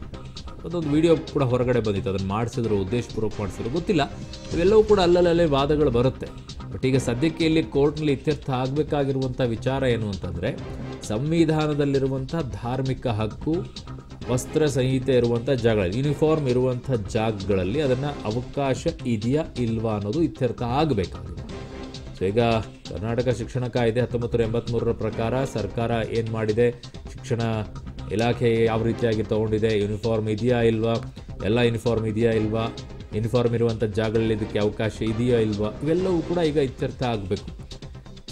ಅದೊಂದು ವಿಡಿಯೋ ಕೂಡ ಹೊರಗಡೆ ಬಂದಿತ್ತು. ಅದನ್ನು ಮಾಡಿಸಿದ್ರು, ಉದ್ದೇಶಪೂರ್ವಕ ಮಾಡಿಸಿದ್ರು, ಗೊತ್ತಿಲ್ಲ. ಇವೆಲ್ಲವೂ ಕೂಡ ಅಲ್ಲಲ್ಲೇ ವಾದಗಳು ಬರುತ್ತೆ. ಬಟ್ ಈಗ ಸದ್ಯಕ್ಕೆ ಇಲ್ಲಿ ಕೋರ್ಟ್ನಲ್ಲಿ ಇತ್ಯರ್ಥ ಆಗಬೇಕಾಗಿರುವಂಥ ವಿಚಾರ ಏನು ಅಂತಂದರೆ, ಸಂವಿಧಾನದಲ್ಲಿರುವಂಥ ಧಾರ್ಮಿಕ ಹಕ್ಕು, ವಸ್ತ್ರ ಸಂಹಿತೆ ಇರುವಂಥ ಜಾಗಗಳಲ್ಲಿ ಯೂನಿಫಾರ್ಮ್ ಇರುವಂಥ ಜಾಗಗಳಲ್ಲಿ ಅದನ್ನು ಅವಕಾಶ ಇದೆಯಾ ಇಲ್ವಾ ಅನ್ನೋದು ಇತ್ಯರ್ಥ ಆಗಬೇಕಾಗಿದೆ. ಸೊ ಈಗ ಕರ್ನಾಟಕ ಶಿಕ್ಷಣ ಕಾಯ್ದೆ ಹತ್ತೊಂಬತ್ತು ನೂರ ಪ್ರಕಾರ ಸರ್ಕಾರ ಏನು ಮಾಡಿದೆ? ಶಿಕ್ಷಣ ಇಲಾಖೆ ಯಾವ ರೀತಿಯಾಗಿ ತಗೊಂಡಿದೆ? ಯೂನಿಫಾರ್ಮ್ ಇದೆಯಾ ಇಲ್ವಾ? ಎಲ್ಲ ಯೂನಿಫಾರ್ಮ್ ಇದೆಯಾ ಇಲ್ವಾ? ಯೂನಿಫಾರ್ಮ್ ಇರುವಂಥ ಜಾಗಗಳಲ್ಲಿ ಇದಕ್ಕೆ ಅವಕಾಶ ಇದೆಯಾ ಇಲ್ವಾ? ಇವೆಲ್ಲವೂ ಕೂಡ ಈಗ ಇತ್ಯರ್ಥ ಆಗಬೇಕು.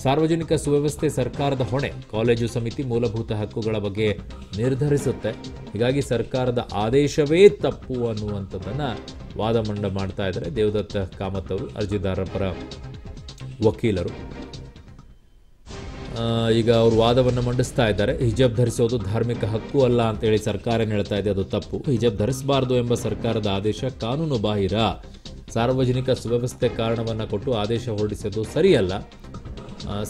ಸಾರ್ವಜನಿಕ ಸುವ್ಯವಸ್ಥೆ ಸರ್ಕಾರದ ಹೊಣೆ. ಕಾಲೇಜು ಸಮಿತಿ ಮೂಲಭೂತ ಹಕ್ಕುಗಳ ಬಗ್ಗೆ ನಿರ್ಧರಿಸುತ್ತೆ. ಹೀಗಾಗಿ ಸರ್ಕಾರದ ಆದೇಶವೇ ತಪ್ಪು ಅನ್ನುವಂಥದ್ದನ್ನು ವಾದ ಮಂಡ ಮಾಡ್ತಾ ಇದ್ದಾರೆ ದೇವದತ್ತ ಕಾಮತ್ ಅವರು, ಅರ್ಜಿದಾರರ ಪರ ವಕೀಲರು. ಈಗ ಅವರು ವಾದವನ್ನು ಮಂಡಿಸ್ತಾ ಇದ್ದಾರೆ. ಹಿಜಬ್ ಧರಿಸೋದು ಧಾರ್ಮಿಕ ಹಕ್ಕು ಅಲ್ಲ ಅಂತೇಳಿ ಸರ್ಕಾರ ಹೇಳ್ತಾ ಇದೆ, ಅದು ತಪ್ಪು. ಹಿಜಬ್ ಧರಿಸಬಾರದು ಎಂಬ ಸರ್ಕಾರದ ಆದೇಶ ಕಾನೂನು ಬಾಹಿರ. ಸಾರ್ವಜನಿಕ ಸುವ್ಯವಸ್ಥೆ ಕಾರಣವನ್ನು ಕೊಟ್ಟು ಆದೇಶ ಹೊರಡಿಸೋದು ಸರಿಯಲ್ಲ.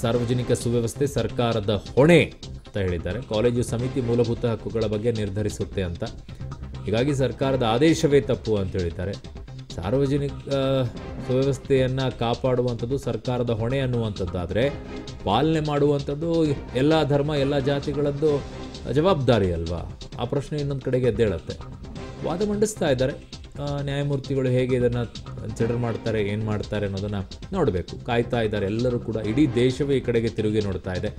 ಸಾರ್ವಜನಿಕ ಸುವ್ಯವಸ್ಥೆ ಸರ್ಕಾರದ ಹೊಣೆ ಅಂತ ಹೇಳಿದ್ದಾರೆ. ಕಾಲೇಜು ಸಮಿತಿ ಮೂಲಭೂತ ಹಕ್ಕುಗಳ ಬಗ್ಗೆ ನಿರ್ಧರಿಸುತ್ತೆ ಅಂತ. ಹೀಗಾಗಿ ಸರ್ಕಾರದ ಆದೇಶವೇ ತಪ್ಪು ಅಂತ ಹೇಳಿದ್ದಾರೆ. ಸಾರ್ವಜನಿಕ ಸುವ್ಯವಸ್ಥೆಯನ್ನು ಕಾಪಾಡುವಂಥದ್ದು ಸರ್ಕಾರದ ಹೊಣೆ ಅನ್ನುವಂಥದ್ದಾದರೆ ಪಾಲನೆ ಮಾಡುವಂಥದ್ದು ಎಲ್ಲ ಧರ್ಮ, ಎಲ್ಲ ಜಾತಿಗಳದ್ದು ಜವಾಬ್ದಾರಿ ಅಲ್ವಾ? ಆ ಪ್ರಶ್ನೆ ಇನ್ನೊಂದು ಕಡೆಗೆ ಎದ್ದೇಳತ್ತೆ. ವಾದ ಮಂಡಿಸ್ತಾ ಇದ್ದಾರೆ. ನ್ಯಾಯಮೂರ್ತಿಗಳು ಹೇಗೆ ಇದನ್ನು ಕನ್ಸಿಡರ್ ಮಾಡ್ತಾರೆ, ಏನು ಮಾಡ್ತಾರೆ ಅನ್ನೋದನ್ನು ನೋಡಬೇಕು. ಕಾಯ್ತಾ ಇದ್ದಾರೆ. ಎಲ್ಲರೂ ಕೂಡ ಇಡೀ ದೇಶವೇ ಈ ಕಡೆಗೆ ತಿರುಗಿ ನೋಡ್ತಾ ಇದೆ.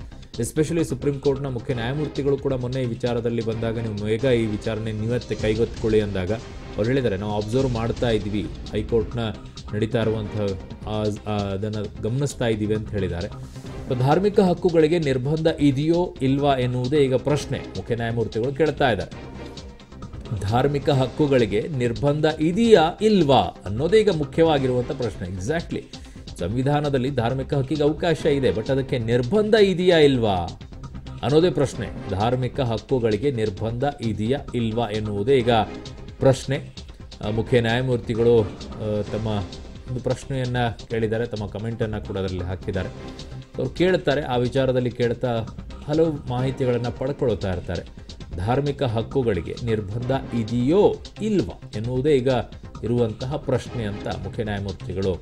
ಎಸ್ಪೆಷಲಿ ಸುಪ್ರೀಂ ಕೋರ್ಟ್ನ ಮುಖ್ಯ ನ್ಯಾಯಮೂರ್ತಿಗಳು ಕೂಡ ಮೊನ್ನೆ ಈ ವಿಚಾರದಲ್ಲಿ ಬಂದಾಗ ನೀವು ಬೇಗ ಈ ವಿಚಾರಣೆ ನೀವತ್ತೆ ಕೈಗೊತ್ತಿಕೊಳ್ಳಿ ಅಂದಾಗ ಅವ್ರು ಹೇಳಿದ್ದಾರೆ, ನಾವು ಅಬ್ಸರ್ವ್ ಮಾಡ್ತಾ ಇದ್ವಿ ಹೈಕೋರ್ಟ್ನ ನಡೀತಾ ಇರುವಂಥ ಅದನ್ನು ಗಮನಿಸ್ತಾ ಇದ್ದೀವಿ ಅಂತ ಹೇಳಿದ್ದಾರೆ. ಧಾರ್ಮಿಕ ಹಕ್ಕುಗಳಿಗೆ ನಿರ್ಬಂಧ ಇದೆಯೋ ಇಲ್ವಾ ಎನ್ನುವುದೇ ಈಗ ಪ್ರಶ್ನೆ, ಮುಖ್ಯ ನ್ಯಾಯಮೂರ್ತಿಗಳು ಕೇಳ್ತಾ ಇದ್ದಾರೆ. ಧಾರ್ಮಿಕ ಹಕ್ಕುಗಳಿಗೆ ನಿರ್ಬಂಧ ಇದೆಯಾ ಇಲ್ವಾ ಅನ್ನೋದೇ ಈಗ ಮುಖ್ಯವಾಗಿರುವಂಥ ಪ್ರಶ್ನೆ ಎಕ್ಸಾಕ್ಟ್ಲಿ ಸಂವಿಧಾನದಲ್ಲಿ ಧಾರ್ಮಿಕ ಹಕ್ಕಿಗೆ ಅವಕಾಶ ಇದೆ ಬಟ್ ಅದಕ್ಕೆ ನಿರ್ಬಂಧ ಇದೆಯಾ ಇಲ್ವಾ ಅನ್ನೋದೇ ಪ್ರಶ್ನೆ, ಧಾರ್ಮಿಕ ಹಕ್ಕುಗಳಿಗೆ ನಿರ್ಬಂಧ ಇದೆಯಾ ಇಲ್ವಾ ಎನ್ನುವುದೇ ಈಗ ಪ್ರಶ್ನೆ. ಮುಖ್ಯ ನ್ಯಾಯಮೂರ್ತಿಗಳು ತಮ್ಮ ಒಂದು ಪ್ರಶ್ನೆಯನ್ನು ಕೇಳಿದ್ದಾರೆ, ತಮ್ಮ ಕಮೆಂಟನ್ನು ಕೂಡ ಅದರಲ್ಲಿ ಹಾಕಿದ್ದಾರೆ. ಅವ್ರು ಕೇಳ್ತಾರೆ ಆ ವಿಚಾರದಲ್ಲಿ ಕೇಳ್ತಾ ಹಲವು ಮಾಹಿತಿಗಳನ್ನು ಪಡ್ಕೊಳ್ತಾ ಇರ್ತಾರೆ. ಧಾರ್ಮಿಕ ಹಕ್ಕುಗಳಿಗೆ ನಿರ್ಬಂಧ ಇದೆಯೋ ಇಲ್ವಾ ಎನ್ನುವುದೇ ಈಗ ಇರುವಂತಹ ಪ್ರಶ್ನೆ ಅಂತ ಮುಖ್ಯ ನ್ಯಾಯಮೂರ್ತಿಗಳು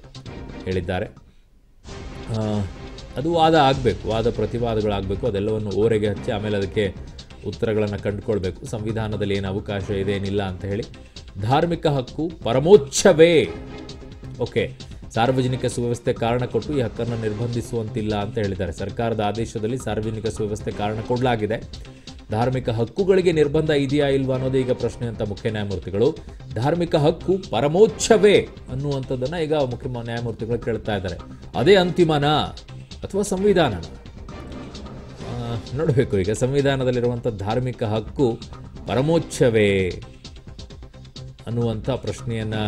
ಹೇಳಿದ್ದಾರೆ. ಅದು ವಾದ ಆಗಬೇಕು, ವಾದ ಪ್ರತಿವಾದಗಳಾಗಬೇಕು, ಅದೆಲ್ಲವನ್ನು ಓರೆಗೆ ಹಚ್ಚಿ ಆಮೇಲೆ ಅದಕ್ಕೆ ಉತ್ತರಗಳನ್ನು ಕಂಡುಕೊಳ್ಬೇಕು. ಸಂವಿಧಾನದಲ್ಲಿ ಏನು ಅವಕಾಶ ಇದೆ ಏನಿಲ್ಲ ಅಂತ ಹೇಳಿ. ಧಾರ್ಮಿಕ ಹಕ್ಕು ಪರಮೋಚ್ಛವೇ. ಓಕೆ, ಸಾರ್ವಜನಿಕ ಸುವ್ಯವಸ್ಥೆ ಕಾರಣ ಕೊಟ್ಟು ಈ ಹಕ್ಕನ್ನು ನಿರ್ಬಂಧಿಸುವಂತಿಲ್ಲ ಅಂತ ಹೇಳಿದ್ದಾರೆ. ಸರ್ಕಾರದ ಆದೇಶದಲ್ಲಿ ಸಾರ್ವಜನಿಕ ಸುವ್ಯವಸ್ಥೆ ಕಾರಣ ಕೊಡಲಾಗಿದೆ. ಧಾರ್ಮಿಕ ಹಕ್ಕುಗಳಿಗೆ ನಿರ್ಬಂಧ ಇದೆಯಾ ಇಲ್ವಾ ಅನ್ನೋದು ಈಗ ಪ್ರಶ್ನೆ ಅಂತ ಮುಖ್ಯ ನ್ಯಾಯಮೂರ್ತಿಗಳು. ಧಾರ್ಮಿಕ ಹಕ್ಕು ಪರಮೋಚ್ಛವೇ ಅನ್ನುವಂಥದ್ದನ್ನು ಈಗ ಮುಖ್ಯ ನ್ಯಾಯಮೂರ್ತಿಗಳು ಕೇಳ್ತಾ ಇದ್ದಾರೆ. ಅದೇ ಅಂತಿಮನಾ ಅಥವಾ ಸಂವಿಧಾನನ? ನೋಡಬೇಕು ಈಗ ಸಂವಿಧಾನದಲ್ಲಿರುವಂಥ ಧಾರ್ಮಿಕ ಹಕ್ಕು ಪರಮೋಚ್ಛವೇ ಅನ್ನುವಂಥ ಪ್ರಶ್ನೆಯನ್ನು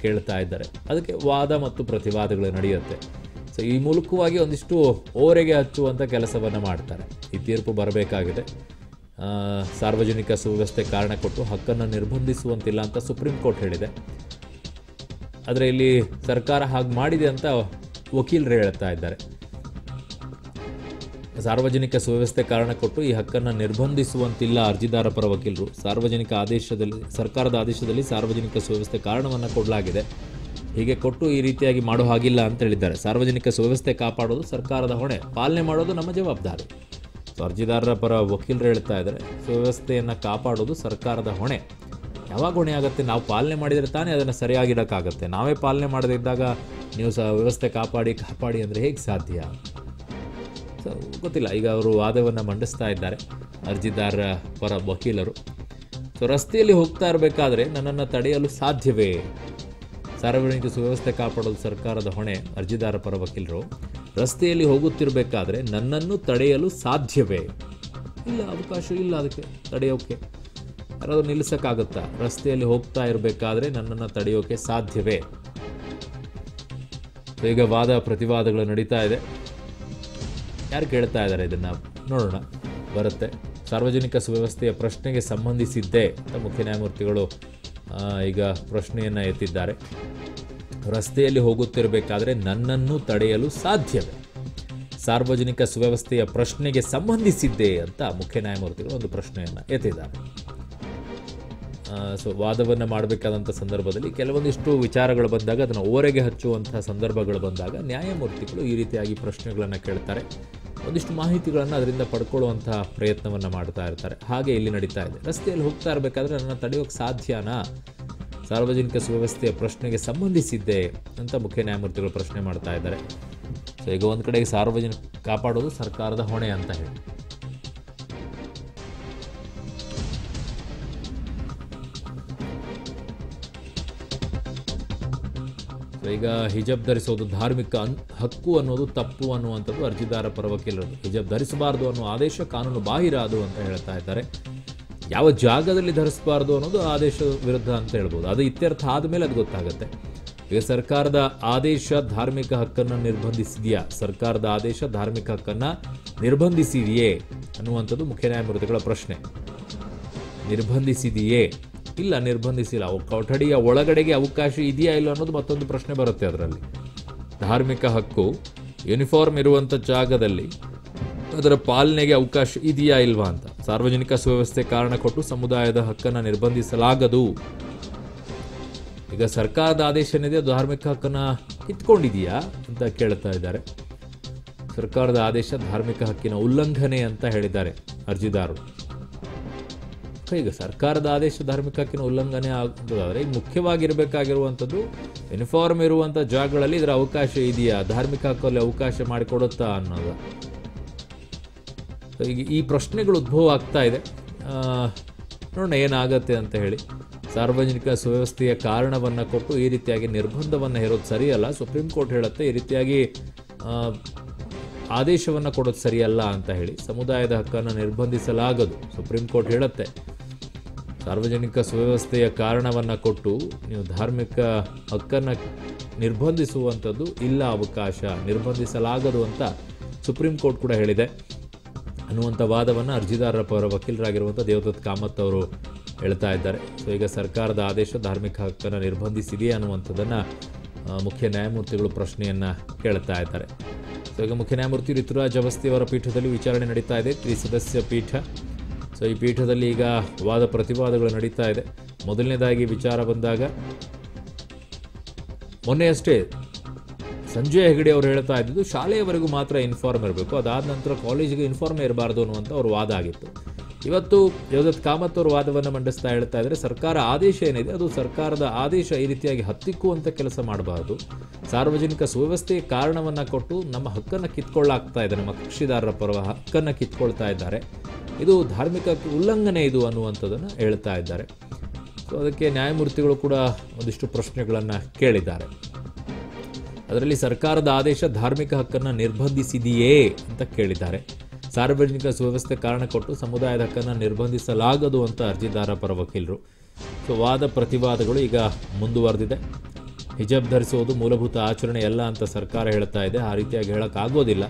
ಕೇಳ್ತಾ ಇದ್ದಾರೆ. ಅದಕ್ಕೆ ವಾದ ಮತ್ತು ಪ್ರತಿವಾದಗಳು ನಡೆಯುತ್ತೆ. ಸೊ ಈ ಮೂಲಕವಾಗಿ ಒಂದಿಷ್ಟು ಓರೆಗೆ ಹಚ್ಚುವಂಥ ಕೆಲಸವನ್ನು ಮಾಡ್ತಾರೆ. ಈ ತೀರ್ಪು ಬರಬೇಕಾಗಿದೆ. ಸಾರ್ವಜನಿಕ ಸುವ್ಯವಸ್ಥೆ ಕಾರಣ ಕೊಟ್ಟು ಹಕ್ಕನ್ನು ನಿರ್ಬಂಧಿಸುವಂತಿಲ್ಲ ಅಂತ ಸುಪ್ರೀಂ ಕೋರ್ಟ್ ಹೇಳಿದೆ. ಆದರೆ ಇಲ್ಲಿ ಸರ್ಕಾರ ಹಾಗೆ ಮಾಡಿದೆ ಅಂತ ವಕೀಲರು ಹೇಳ್ತಾ ಇದ್ದಾರೆ. ಸಾರ್ವಜನಿಕ ಸುವ್ಯವಸ್ಥೆ ಕಾರಣ ಕೊಟ್ಟು ಈ ಹಕ್ಕನ್ನು ನಿರ್ಬಂಧಿಸುವಂತಿಲ್ಲ ಅರ್ಜಿದಾರ ಪರ ವಕೀಲರು. ಸಾರ್ವಜನಿಕ ಆದೇಶದಲ್ಲಿ, ಸರ್ಕಾರದ ಆದೇಶದಲ್ಲಿ ಸಾರ್ವಜನಿಕ ಸುವ್ಯವಸ್ಥೆ ಕಾರಣವನ್ನು ಕೊಡಲಾಗಿದೆ. ಹೀಗೆ ಕೊಟ್ಟು ಈ ರೀತಿಯಾಗಿ ಮಾಡೋ ಹಾಗಿಲ್ಲ ಅಂತ ಹೇಳಿದ್ದಾರೆ. ಸಾರ್ವಜನಿಕ ಸುವ್ಯವಸ್ಥೆ ಕಾಪಾಡೋದು ಸರ್ಕಾರದ ಹೊಣೆ. ಪಾಲನೆ ಮಾಡೋದು ನಮ್ಮ ಜವಾಬ್ದಾರಿ. ಸೊ ಅರ್ಜಿದಾರರ ಪರ ವಕೀಲರು ಹೇಳ್ತಾ ಇದ್ದಾರೆ, ಸುವ್ಯವಸ್ಥೆಯನ್ನು ಕಾಪಾಡೋದು ಸರ್ಕಾರದ ಹೊಣೆ. ಯಾವಾಗ ಹೊಣೆ ಆಗುತ್ತೆ? ನಾವು ಪಾಲನೆ ಮಾಡಿದರೆ ತಾನೇ ಅದನ್ನು ಸರಿಯಾಗಿಡೋಕ್ಕಾಗತ್ತೆ ನಾವೇ ಪಾಲನೆ ಮಾಡದಿದ್ದಾಗ ನೀವು ಸಹ ವ್ಯವಸ್ಥೆ ಕಾಪಾಡಿ ಕಾಪಾಡಿ ಅಂದರೆ ಹೇಗೆ ಸಾಧ್ಯ? ಸೊ ಗೊತ್ತಿಲ್ಲ. ಈಗ ಅವರು ವಾದವನ್ನು ಮಂಡಿಸ್ತಾ ಇದ್ದಾರೆ. ಅರ್ಜಿದಾರರ ಪರ ವಕೀಲರು. ಸೊ ರಸ್ತೆಯಲ್ಲಿ ಹೋಗ್ತಾ ಇರಬೇಕಾದ್ರೆ ನನ್ನನ್ನು ತಡೆಯಲು ಸಾಧ್ಯವೇ? ಸಾರ್ವಜನಿಕ ಸುವ್ಯವಸ್ಥೆ ಕಾಪಾಡಲು ಸರ್ಕಾರದ ಹೊಣೆ, ಅರ್ಜಿದಾರ ಪರ ವಕೀಲರು. ರಸ್ತೆಯಲ್ಲಿ ಹೋಗುತ್ತಿರಬೇಕಾದ್ರೆ ನನ್ನನ್ನು ತಡೆಯಲು ಸಾಧ್ಯವೇ? ಇಲ್ಲ, ಅವಕಾಶ ಇಲ್ಲ ಅದಕ್ಕೆ. ತಡೆಯೋಕೆ. ಯಾರಾದರೂ ನಿಲ್ಲಿಸೋಕ್ಕಾಗುತ್ತಾ? ರಸ್ತೆಯಲ್ಲಿ ಹೋಗ್ತಾ ಇರಬೇಕಾದ್ರೆ ನನ್ನನ್ನು ತಡೆಯೋಕೆ ಸಾಧ್ಯವೇ? ಈಗ ವಾದ ಪ್ರತಿವಾದಗಳು ನಡೀತಾ ಇದೆ. ಯಾರು ಕೇಳ್ತಾ ಇದ್ದಾರೆ ಇದನ್ನು? ನೋಡೋಣ. ಬರುತ್ತೆ. ಸಾರ್ವಜನಿಕ ಸುವ್ಯವಸ್ಥೆಯ ಪ್ರಶ್ನೆಗೆ ಸಂಬಂಧಿಸಿದ್ದೇ ಮುಖ್ಯ ನ್ಯಾಯಮೂರ್ತಿಗಳು ಈಗ ಪ್ರಶ್ನೆಯನ್ನು ಎತ್ತಿದ್ದಾರೆ. ರಸ್ತೆಯಲ್ಲಿ ಹೋಗುತ್ತಿರಬೇಕಾದ್ರೆ ನನ್ನನ್ನು ತಡೆಯಲು ಸಾಧ್ಯವೇ? ಸಾರ್ವಜನಿಕ ಸುವ್ಯವಸ್ಥೆಯ ಪ್ರಶ್ನೆಗೆ ಸಂಬಂಧಿಸಿದ್ದೇ ಅಂತ ಮುಖ್ಯ ನ್ಯಾಯಮೂರ್ತಿಗಳು ಒಂದು ಪ್ರಶ್ನೆಯನ್ನು ಎತ್ತಿದ್ದಾರೆ. ಸೊ, ವಾದವನ್ನು ಮಾಡಬೇಕಾದಂಥ ಸಂದರ್ಭದಲ್ಲಿ ಕೆಲವೊಂದಿಷ್ಟು ವಿಚಾರಗಳು ಬಂದಾಗ ಅದನ್ನು ಓರೆಗೆ ಹಚ್ಚುವಂಥ ಸಂದರ್ಭಗಳು ಬಂದಾಗ ನ್ಯಾಯಮೂರ್ತಿಗಳು ಈ ರೀತಿಯಾಗಿ ಪ್ರಶ್ನೆಗಳನ್ನು ಕೇಳ್ತಾರೆ. ಒಂದಿಷ್ಟು ಮಾಹಿತಿಗಳನ್ನು ಅದರಿಂದ ಪಡ್ಕೊಳ್ಳುವಂತಹ ಪ್ರಯತ್ನವನ್ನು ಮಾಡ್ತಾ ಇರ್ತಾರೆ. ಹಾಗೆ ಇಲ್ಲಿ ನಡೀತಾ ಇದೆ. ರಸ್ತೆಯಲ್ಲಿ ಹೋಗ್ತಾ ಇರಬೇಕಾದ್ರೆ ನನ್ನ ತಡೆಯೋಕ್ಕೆ ಸಾಧ್ಯನಾ? ಸಾರ್ವಜನಿಕ ಸುವ್ಯವಸ್ಥೆಯ ಪ್ರಶ್ನೆಗೆ ಸಂಬಂಧಿಸಿದ್ದೆ ಅಂತ ಮುಖ್ಯ ನ್ಯಾಯಮೂರ್ತಿಗಳು ಪ್ರಶ್ನೆ ಮಾಡ್ತಾ ಇದ್ದಾರೆ. ಸೊ ಈಗ ಒಂದು ಕಡೆಗೆ ಸಾರ್ವಜನಿಕ ಕಾಪಾಡೋದು ಸರ್ಕಾರದ ಹೊಣೆ ಅಂತ ಹೇಳಿ. ಈಗ ಹಿಜಬ್ ಧರಿಸೋದು ಧಾರ್ಮಿಕ ಹಕ್ಕು ಅನ್ನೋದು ತಪ್ಪು ಅನ್ನುವಂಥದ್ದು ಅರ್ಜಿದಾರ ಪರ ವಕೀಲರು ಹಿಜಬ್ ಧರಿಸಬಾರದು ಅನ್ನೋ ಆದೇಶ ಕಾನೂನು ಬಾಹಿರ ಅದು ಅಂತ ಹೇಳ್ತಾ ಇದ್ದಾರೆ. ಯಾವ ಜಾಗದಲ್ಲಿ ಧರಿಸಬಾರ್ದು ಅನ್ನೋದು ಆದೇಶ ವಿರುದ್ಧ ಅಂತ ಹೇಳ್ಬೋದು. ಅದು ಇತ್ಯರ್ಥ ಆದಮೇಲೆ ಅದು ಗೊತ್ತಾಗುತ್ತೆ. ಈಗ ಸರ್ಕಾರದ ಆದೇಶ ಧಾರ್ಮಿಕ ಹಕ್ಕನ್ನು ನಿರ್ಬಂಧಿಸಿದೆಯಾ? ಸರ್ಕಾರದ ಆದೇಶ ಧಾರ್ಮಿಕ ಹಕ್ಕನ್ನು ನಿರ್ಬಂಧಿಸಿದೆಯೇ ಅನ್ನುವಂಥದ್ದು ಮುಖ್ಯ ನ್ಯಾಯಮೂರ್ತಿಗಳ ಪ್ರಶ್ನೆ. ನಿರ್ಬಂಧಿಸಿದೆಯೇ? ಇಲ್ಲ ನಿರ್ಬಂಧಿಸಿಲ್ಲ. ಅವು ಕೊಠಡಿಯ ಒಳಗಡೆಗೆ ಅವಕಾಶ ಇದೆಯಾ ಇಲ್ಲ ಅನ್ನೋದು ಮತ್ತೊಂದು ಪ್ರಶ್ನೆ ಬರುತ್ತೆ ಅದರಲ್ಲಿ. ಧಾರ್ಮಿಕ ಹಕ್ಕು ಯೂನಿಫಾರ್ಮ್ ಇರುವಂಥ ಜಾಗದಲ್ಲಿ ಅದರ ಪಾಲನೆಗೆ ಅವಕಾಶ ಇದೆಯಾ ಇಲ್ವಾ ಅಂತ. ಸಾರ್ವಜನಿಕ ಸುವ್ಯವಸ್ಥೆ ಕಾರಣ ಕೊಟ್ಟು ಸಮುದಾಯದ ಹಕ್ಕನ್ನು ನಿರ್ಬಂಧಿಸಲಾಗದು. ಈಗ ಸರ್ಕಾರದ ಆದೇಶ ಏನಿದೆ ಧಾರ್ಮಿಕ ಹಕ್ಕನ್ನು ಕಿತ್ಕೊಂಡಿದೆಯಾ ಅಂತ ಕೇಳ್ತಾ ಇದ್ದಾರೆ. ಸರ್ಕಾರದ ಆದೇಶ ಧಾರ್ಮಿಕ ಹಕ್ಕಿನ ಉಲ್ಲಂಘನೆ ಅಂತ ಹೇಳಿದ್ದಾರೆ ಅರ್ಜಿದಾರರು. ಈಗ ಸರ್ಕಾರದ ಆದೇಶ ಧಾರ್ಮಿಕ ಹಕ್ಕಿನ ಉಲ್ಲಂಘನೆ ಆಗುವುದಾದರೆ ಈಗ ಮುಖ್ಯವಾಗಿರಬೇಕಾಗಿರುವಂಥದ್ದು ಯೂನಿಫಾರ್ಮ್ ಇರುವಂಥ ಜಾಗಗಳಲ್ಲಿ ಇದರ ಅವಕಾಶ ಇದೆಯಾ? ಧಾರ್ಮಿಕ ಹಕ್ಕಲ್ಲಿ ಅವಕಾಶ ಮಾಡಿಕೊಡುತ್ತಾ ಅನ್ನೋದು. ಈಗ ಈ ಪ್ರಶ್ನೆಗಳು ಉದ್ಭವ ಆಗ್ತಾ ಇದೆ. ನೋಡೋಣ ಏನಾಗತ್ತೆ ಅಂತ ಹೇಳಿ. ಸಾರ್ವಜನಿಕ ಸುವ್ಯವಸ್ಥೆಯ ಕಾರಣವನ್ನು ಕೊಟ್ಟು ಈ ರೀತಿಯಾಗಿ ನಿರ್ಬಂಧವನ್ನು ಹೇರೋದು ಸರಿಯಲ್ಲ. ಸುಪ್ರೀಂ ಕೋರ್ಟ್ ಹೇಳುತ್ತೆ ಈ ರೀತಿಯಾಗಿ ಆದೇಶವನ್ನು ಕೊಡೋದು ಸರಿಯಲ್ಲ ಅಂತ ಹೇಳಿ ಸಮುದಾಯದ ಹಕ್ಕನ್ನು ನಿರ್ಬಂಧಿಸಲಾಗದು. ಸುಪ್ರೀಂ ಕೋರ್ಟ್ ಹೇಳುತ್ತೆ, ಸಾರ್ವಜನಿಕ ಸುವ್ಯವಸ್ಥೆಯ ಕಾರಣವನ್ನು ಕೊಟ್ಟು ನೀವು ಧಾರ್ಮಿಕ ಹಕ್ಕನ್ನು ನಿರ್ಬಂಧಿಸುವಂಥದ್ದು ಇಲ್ಲ ಅವಕಾಶ, ನಿರ್ಬಂಧಿಸಲಾಗದು ಅಂತ ಸುಪ್ರೀಂ ಕೋರ್ಟ್ ಕೂಡ ಹೇಳಿದೆ. ಅನ್ನುವಂಥ ವಾದವನ್ನು ಅರ್ಜಿದಾರರ ಪರ ವಕೀಲರಾಗಿರುವಂಥ ದೇವದತ್ ಕಾಮತ್ ಅವರು ಹೇಳ್ತಾ ಇದ್ದಾರೆ. ಸೊ, ಈಗ ಸರ್ಕಾರದ ಆದೇಶ ಧಾರ್ಮಿಕ ಹಕ್ಕನ್ನು ನಿರ್ಬಂಧಿಸಿದೆಯೇ ಅನ್ನುವಂಥದ್ದನ್ನು ಮುಖ್ಯ ನ್ಯಾಯಮೂರ್ತಿಗಳು ಪ್ರಶ್ನೆಯನ್ನು ಕೇಳ್ತಾ ಇದ್ದಾರೆ. ಈಗ ಮುಖ್ಯ ನ್ಯಾಯಮೂರ್ತಿ ಋತುರಾಜ್ ಅವಸ್ಥಿ ಅವರ ಪೀಠದಲ್ಲಿ ವಿಚಾರಣೆ ನಡೀತಾ ಇದೆ. ತ್ರಿಸದಸ್ಯ ಪೀಠ. ಸೊ ಈ ಪೀಠದಲ್ಲಿ ಈಗ ವಾದ ಪ್ರತಿವಾದಗಳು ನಡೀತಾ ಇದೆ. ಮೊದಲನೇದಾಗಿ ವಿಚಾರ ಬಂದಾಗ ಮೊನ್ನೆಯಷ್ಟೇ ಸಂಜಯ್ ಹೆಗಡೆ ಅವರು ಹೇಳ್ತಾ ಇದ್ದಿದ್ದು, ಶಾಲೆಯವರೆಗೂ ಮಾತ್ರ ಇನ್ಫಾರ್ಮ್ ಇರಬೇಕು. ಅದಾದ ನಂತರ ಕಾಲೇಜಿಗೆ ಇನ್ಫಾರ್ಮೇ ಇರಬಾರ್ದು ಅನ್ನುವಂಥ ಅವ್ರ ವಾದ ಆಗಿತ್ತು. ಇವತ್ತು ಯೋಧತ್ ಕಾಮತ್ ಅವರು ವಾದವನ್ನು ಮಂಡಿಸ್ತಾ ಹೇಳ್ತಾ ಇದ್ದಾರೆ ಸರ್ಕಾರ ಆದೇಶ ಏನಿದೆ, ಅದು ಸರ್ಕಾರದ ಆದೇಶ ಈ ರೀತಿಯಾಗಿ ಹತ್ತಿಕ್ಕುವಂಥ ಕೆಲಸ ಮಾಡಬಾರ್ದು. ಸಾರ್ವಜನಿಕ ಸುವ್ಯವಸ್ಥೆಯ ಕಾರಣವನ್ನು ಕೊಟ್ಟು ನಮ್ಮ ಹಕ್ಕನ್ನು ಕಿತ್ಕೊಳ್ಳಾಗ್ತಾ ಇದೆ, ನಮ್ಮ ಕಕ್ಷಿದಾರರ ಪರವ ಹಕ್ಕನ್ನು ಕಿತ್ಕೊಳ್ತಾ ಇದ್ದಾರೆ. ಇದು ಧಾರ್ಮಿಕ ಉಲ್ಲಂಘನೆ ಇದು ಅನ್ನುವಂಥದ್ದನ್ನು ಹೇಳ್ತಾ ಇದ್ದಾರೆ. ಸೊ ಅದಕ್ಕೆ ನ್ಯಾಯಮೂರ್ತಿಗಳು ಕೂಡ ಒಂದಿಷ್ಟು ಪ್ರಶ್ನೆಗಳನ್ನು ಕೇಳಿದ್ದಾರೆ. ಅದರಲ್ಲಿ ಸರ್ಕಾರದ ಆದೇಶ ಧಾರ್ಮಿಕ ಹಕ್ಕನ್ನು ನಿರ್ಬಂಧಿಸಿದೆಯೇ ಅಂತ ಕೇಳಿದ್ದಾರೆ. ಸಾರ್ವಜನಿಕ ಸುವ್ಯವಸ್ಥೆ ಕಾರಣ ಕೊಟ್ಟು ಸಮುದಾಯದ ಹಕ್ಕನ್ನು ನಿರ್ಬಂಧಿಸಲಾಗದು ಅಂತ ಅರ್ಜಿದಾರ ಪರ ವಕೀಲರು. ಸೊ, ವಾದ ಪ್ರತಿವಾದಗಳು ಈಗ ಮುಂದುವರೆದಿದೆ. ಹಿಜಾಬ್ ಧರಿಸುವುದು ಮೂಲಭೂತ ಆಚರಣೆ ಅಲ್ಲ ಅಂತ ಸರ್ಕಾರ ಹೇಳ್ತಾ ಇದೆ. ಆ ರೀತಿಯಾಗಿ ಹೇಳೋಕ್ಕಾಗೋದಿಲ್ಲ.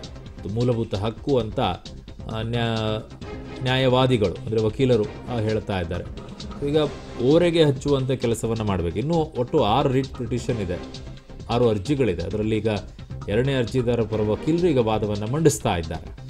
ಮೂಲಭೂತ ಹಕ್ಕು ಅಂತ ನ್ಯಾ, ನ್ಯಾಯವಾದಿಗಳು, ಅಂದರೆ ವಕೀಲರು ಹೇಳ್ತಾ ಇದ್ದಾರೆ. ಈಗ ಓರೆಗೆ ಹಚ್ಚುವಂಥ ಕೆಲಸವನ್ನು ಮಾಡಬೇಕು. ಇನ್ನೂ ಒಟ್ಟು ಆರು ರಿಟ್ ಪಿಟಿಷನ್ ಇದೆ. ಆರು ಅರ್ಜಿಗಳಿದೆ. ಅದರಲ್ಲಿ ಈಗ ಎರಡನೇ ಅರ್ಜಿದಾರ ಪರ ವಕೀಲರು ಈಗ ವಾದವನ್ನು ಮಂಡಿಸ್ತಾ ಇದ್ದಾರೆ.